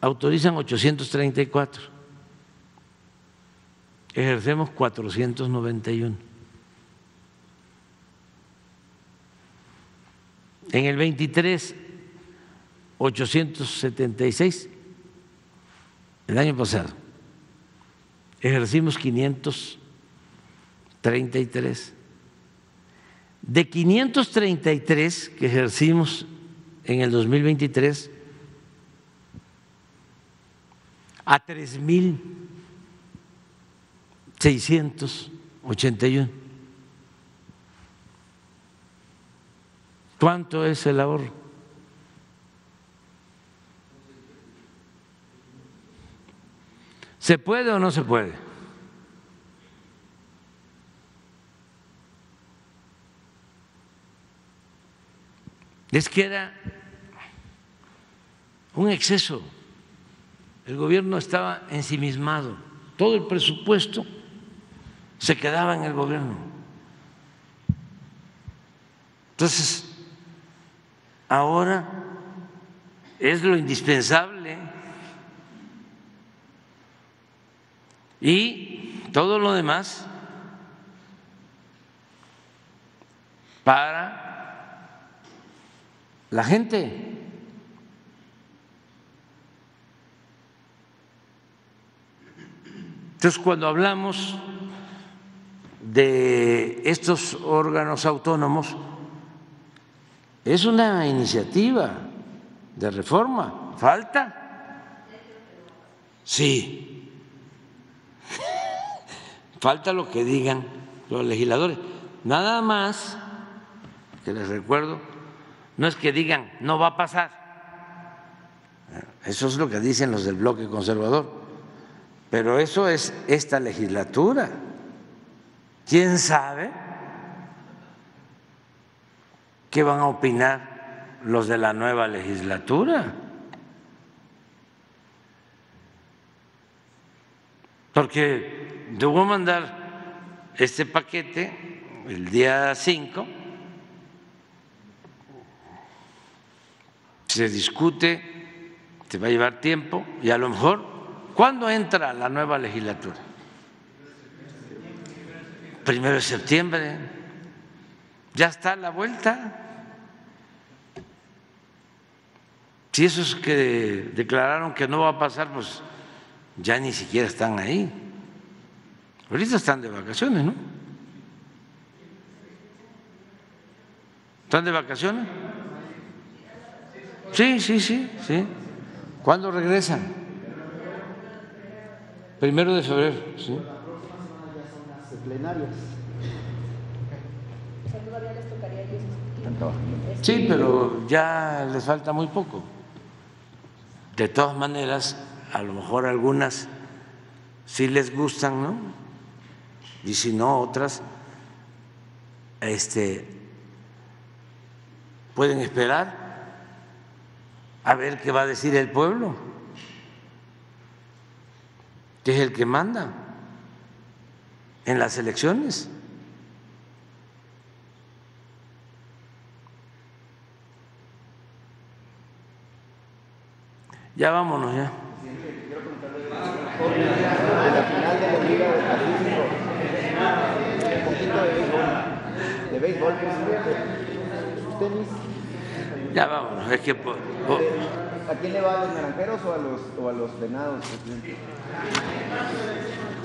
S2: autorizan 834. Ejercemos 491. En el 23, 876 el año pasado ejercimos 533. De 533 que ejercimos en el 2023 a 3.681. ¿Cuánto es el ahorro? ¿Se puede o no se puede? Es que era un exceso. El gobierno estaba ensimismado. Todo el presupuesto se quedaba en el gobierno. Entonces, ahora es lo indispensable y todo lo demás para la gente. Entonces, cuando hablamos de estos órganos autónomos, es una iniciativa de reforma. ¿Falta? Sí, *laughs* Falta lo que digan los legisladores. Nada más que les recuerdo, no es que digan no va a pasar. Eso es lo que dicen los del bloque conservador. Pero eso es esta legislatura. ¿Quién sabe ¿Qué van a opinar los de la nueva legislatura? Porque debo mandar este paquete el día 5, se discute, se va a llevar tiempo y a lo mejor, ¿cuándo entra la nueva legislatura? Primero de septiembre, ya está la vuelta. Si esos que declararon que no va a pasar, pues ya ni siquiera están ahí. Ahorita están de vacaciones, ¿no? ¿Están de vacaciones? Sí, sí, sí, sí. ¿Cuándo regresan? Primero de febrero, sí. Sí, pero ya les falta muy poco. De todas maneras, a lo mejor algunas sí les gustan, ¿no? Y si no, otras, este, pueden esperar a ver qué va a decir el pueblo, que es el que manda en las elecciones. Ya vámonos ya.
S7: De la final de la Liga del Pacífico. Un poquito de béisbol. De béisbol, presidente. Tenis.
S2: Ya vámonos, es que po- po-
S7: ¿A quién le va a los naranjeros o a los, o a los venados?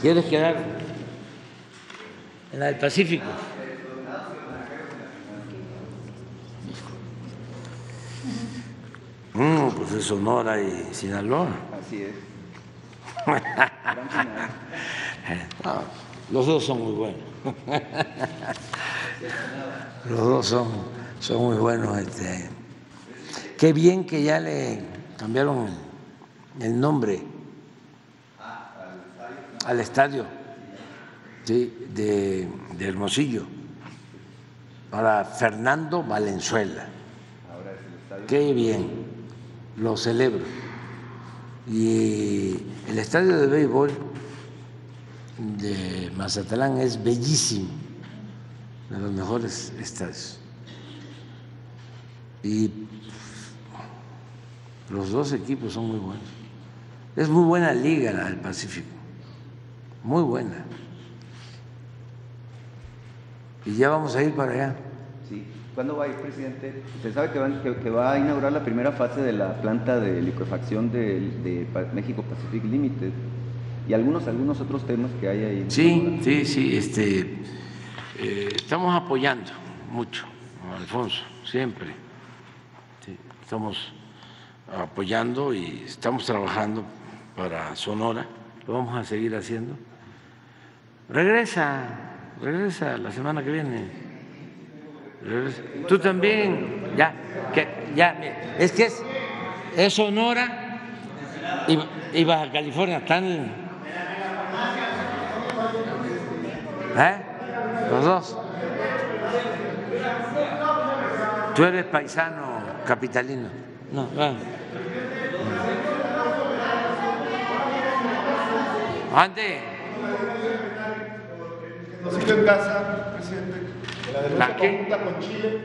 S2: ¿Quieres quedar en la del Pacífico? Es Sonora y Sinaloa.
S7: Así es.
S2: No, *laughs* los dos son muy buenos. *laughs* Los dos son, son muy buenos. Este. Qué bien que ya le cambiaron el nombre al estadio sí, de, de Hermosillo para Fernando Valenzuela. Qué bien, lo celebro. Y el estadio de béisbol de Mazatlán es bellísimo, de los mejores estadios. Y los dos equipos son muy buenos. Es muy buena liga la del Pacífico, muy buena. Y ya vamos a ir para allá.
S8: ¿Cuándo va a ir, presidente? Usted sabe que, va a inaugurar la primera fase de la planta de liquefacción de, de México Pacific Limited y algunos, algunos otros temas que hay ahí.
S2: Sí, sí, sí, este, eh, estamos apoyando mucho Alfonso, siempre. Estamos apoyando y estamos trabajando para Sonora, lo vamos a seguir haciendo. Regresa, regresa la semana que viene. Tú también, ya, que, ya, mira, es que es, es Sonora y, y Baja California, están ¿Eh? Los dos. Tú eres paisano capitalino. No, va. Ande.
S9: Sigue en casa, presidente. La
S2: ¿La
S9: denuncia
S2: qué?
S9: conjunta con Chile.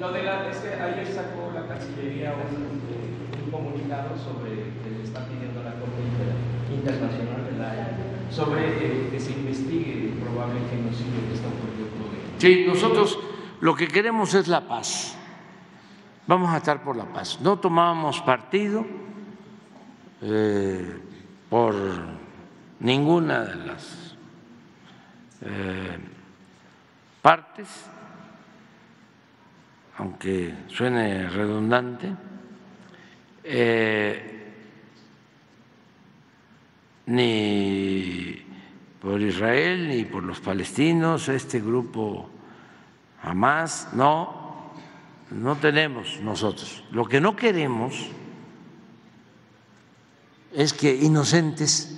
S10: Lo de la, es que ayer sacó la Cancillería un, un comunicado sobre que le está pidiendo a la Corte Inter- Internacional de la Haya sobre eh, que se investigue el probable genocidio que está ocurriendo en
S2: Sí, nosotros lo que queremos es la paz. Vamos a estar por la paz. No tomamos partido eh, por ninguna de las eh, partes, aunque suene redundante. eh, ni por Israel ni por los palestinos, este grupo jamás, no, no tenemos nosotros. Lo que no queremos es que inocentes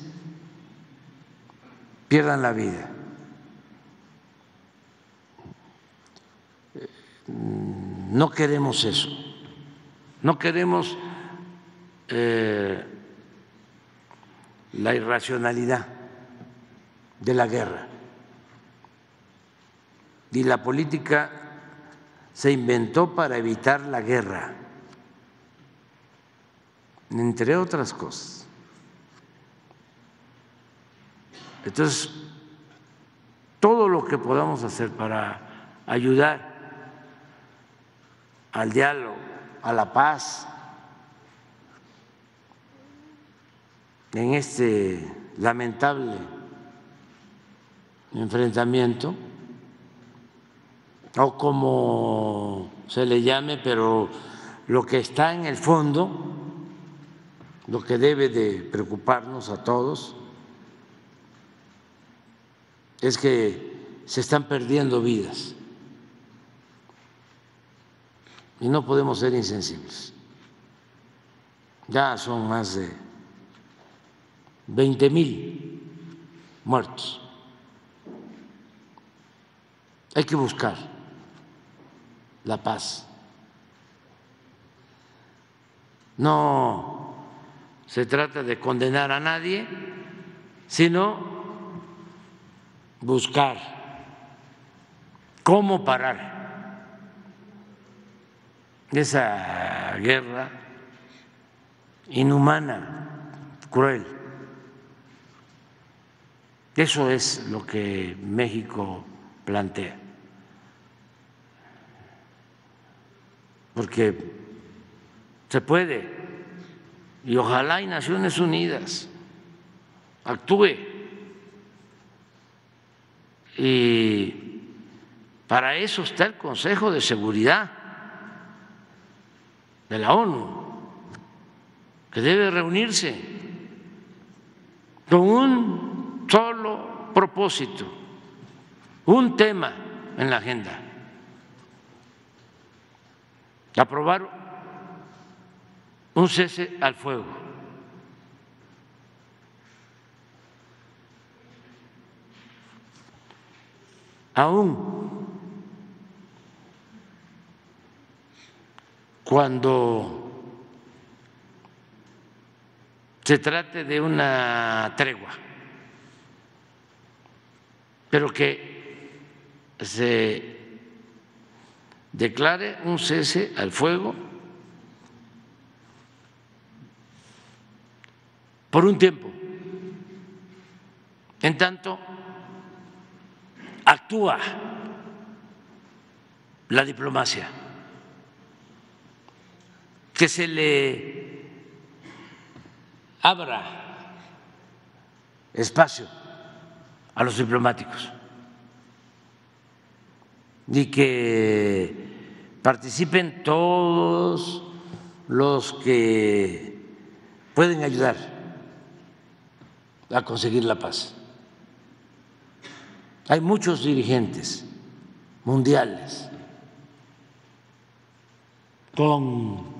S2: pierdan la vida. No queremos eso, no queremos eh, la irracionalidad de la guerra. Y la política se inventó para evitar la guerra. entre otras cosas. Entonces, todo lo que podamos hacer para ayudar al diálogo, a la paz, en este lamentable enfrentamiento, o como se le llame, pero lo que está en el fondo, lo que debe de preocuparnos a todos, es que se están perdiendo vidas y no podemos ser insensibles. Ya son más de 20 mil muertos. Hay que buscar la paz. No se trata de condenar a nadie, sino buscar cómo parar esa guerra inhumana, cruel. Eso es lo que México plantea. Porque se puede, y ojalá y Naciones Unidas actúe. Y para eso está el Consejo de Seguridad de la ONU, que debe reunirse con un solo propósito, un tema en la agenda, aprobar un cese al fuego. Aún cuando se trate de una tregua, pero que se declare un cese al fuego por un tiempo, en tanto actúa la diplomacia, que se le abra espacio a los diplomáticos y que participen todos los que pueden ayudar a conseguir la paz. Hay muchos dirigentes mundiales con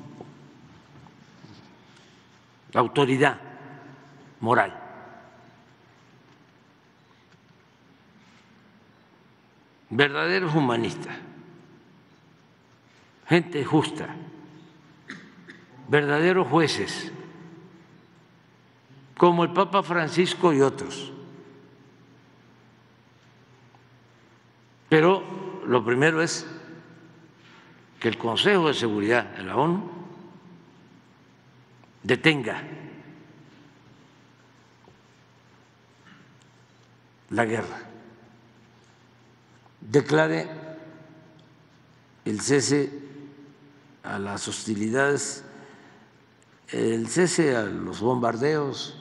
S2: autoridad moral. Verdaderos humanistas, gente justa, verdaderos jueces como el Papa Francisco y otros. Pero lo primero es que el Consejo de Seguridad de la ONU detenga la guerra, declare el cese a las hostilidades, el cese a los bombardeos,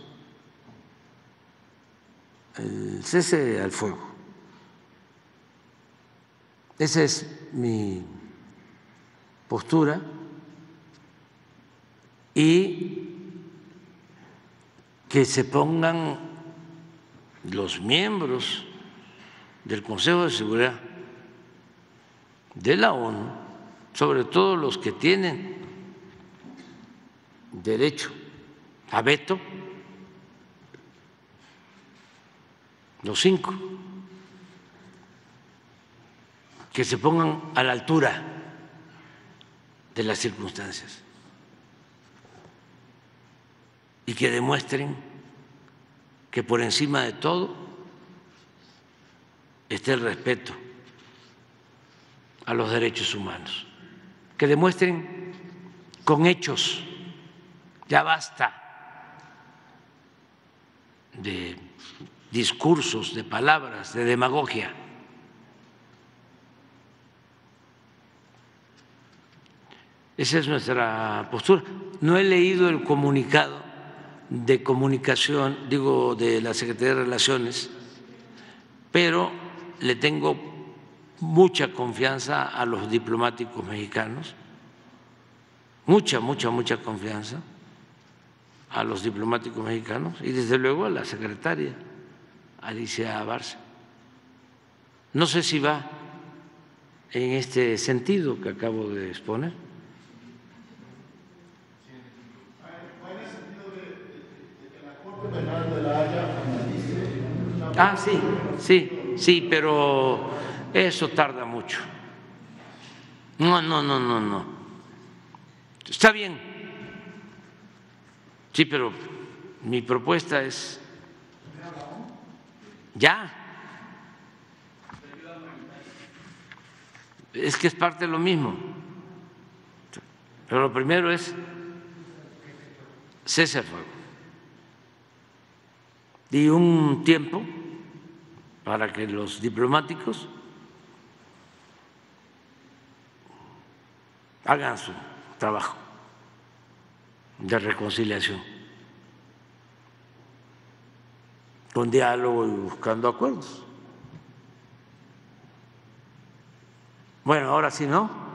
S2: el cese al fuego. Esa es mi postura y que se pongan los miembros del Consejo de Seguridad de la ONU, sobre todo los que tienen derecho a veto, los cinco, que se pongan a la altura de las circunstancias y que demuestren que por encima de todo esté el respeto a los derechos humanos, que demuestren con hechos Ya basta de discursos, de palabras, de demagogia. Esa es nuestra postura. No he leído el comunicado de comunicación, digo, de la Secretaría de Relaciones, pero le tengo mucha confianza a los diplomáticos mexicanos, mucha, mucha, mucha confianza a los diplomáticos mexicanos y desde luego a la secretaria Alicia Barça. No sé si va en este sentido que acabo de exponer. Ah, sí, sí, sí, pero eso tarda mucho. No, no, no, no, no. Está bien. Sí, pero mi propuesta es ya. Es que es parte de lo mismo. Pero lo primero es cese fuego. Y un tiempo para que los diplomáticos hagan su trabajo de reconciliación, con diálogo y buscando acuerdos. Bueno, ahora sí, ¿no?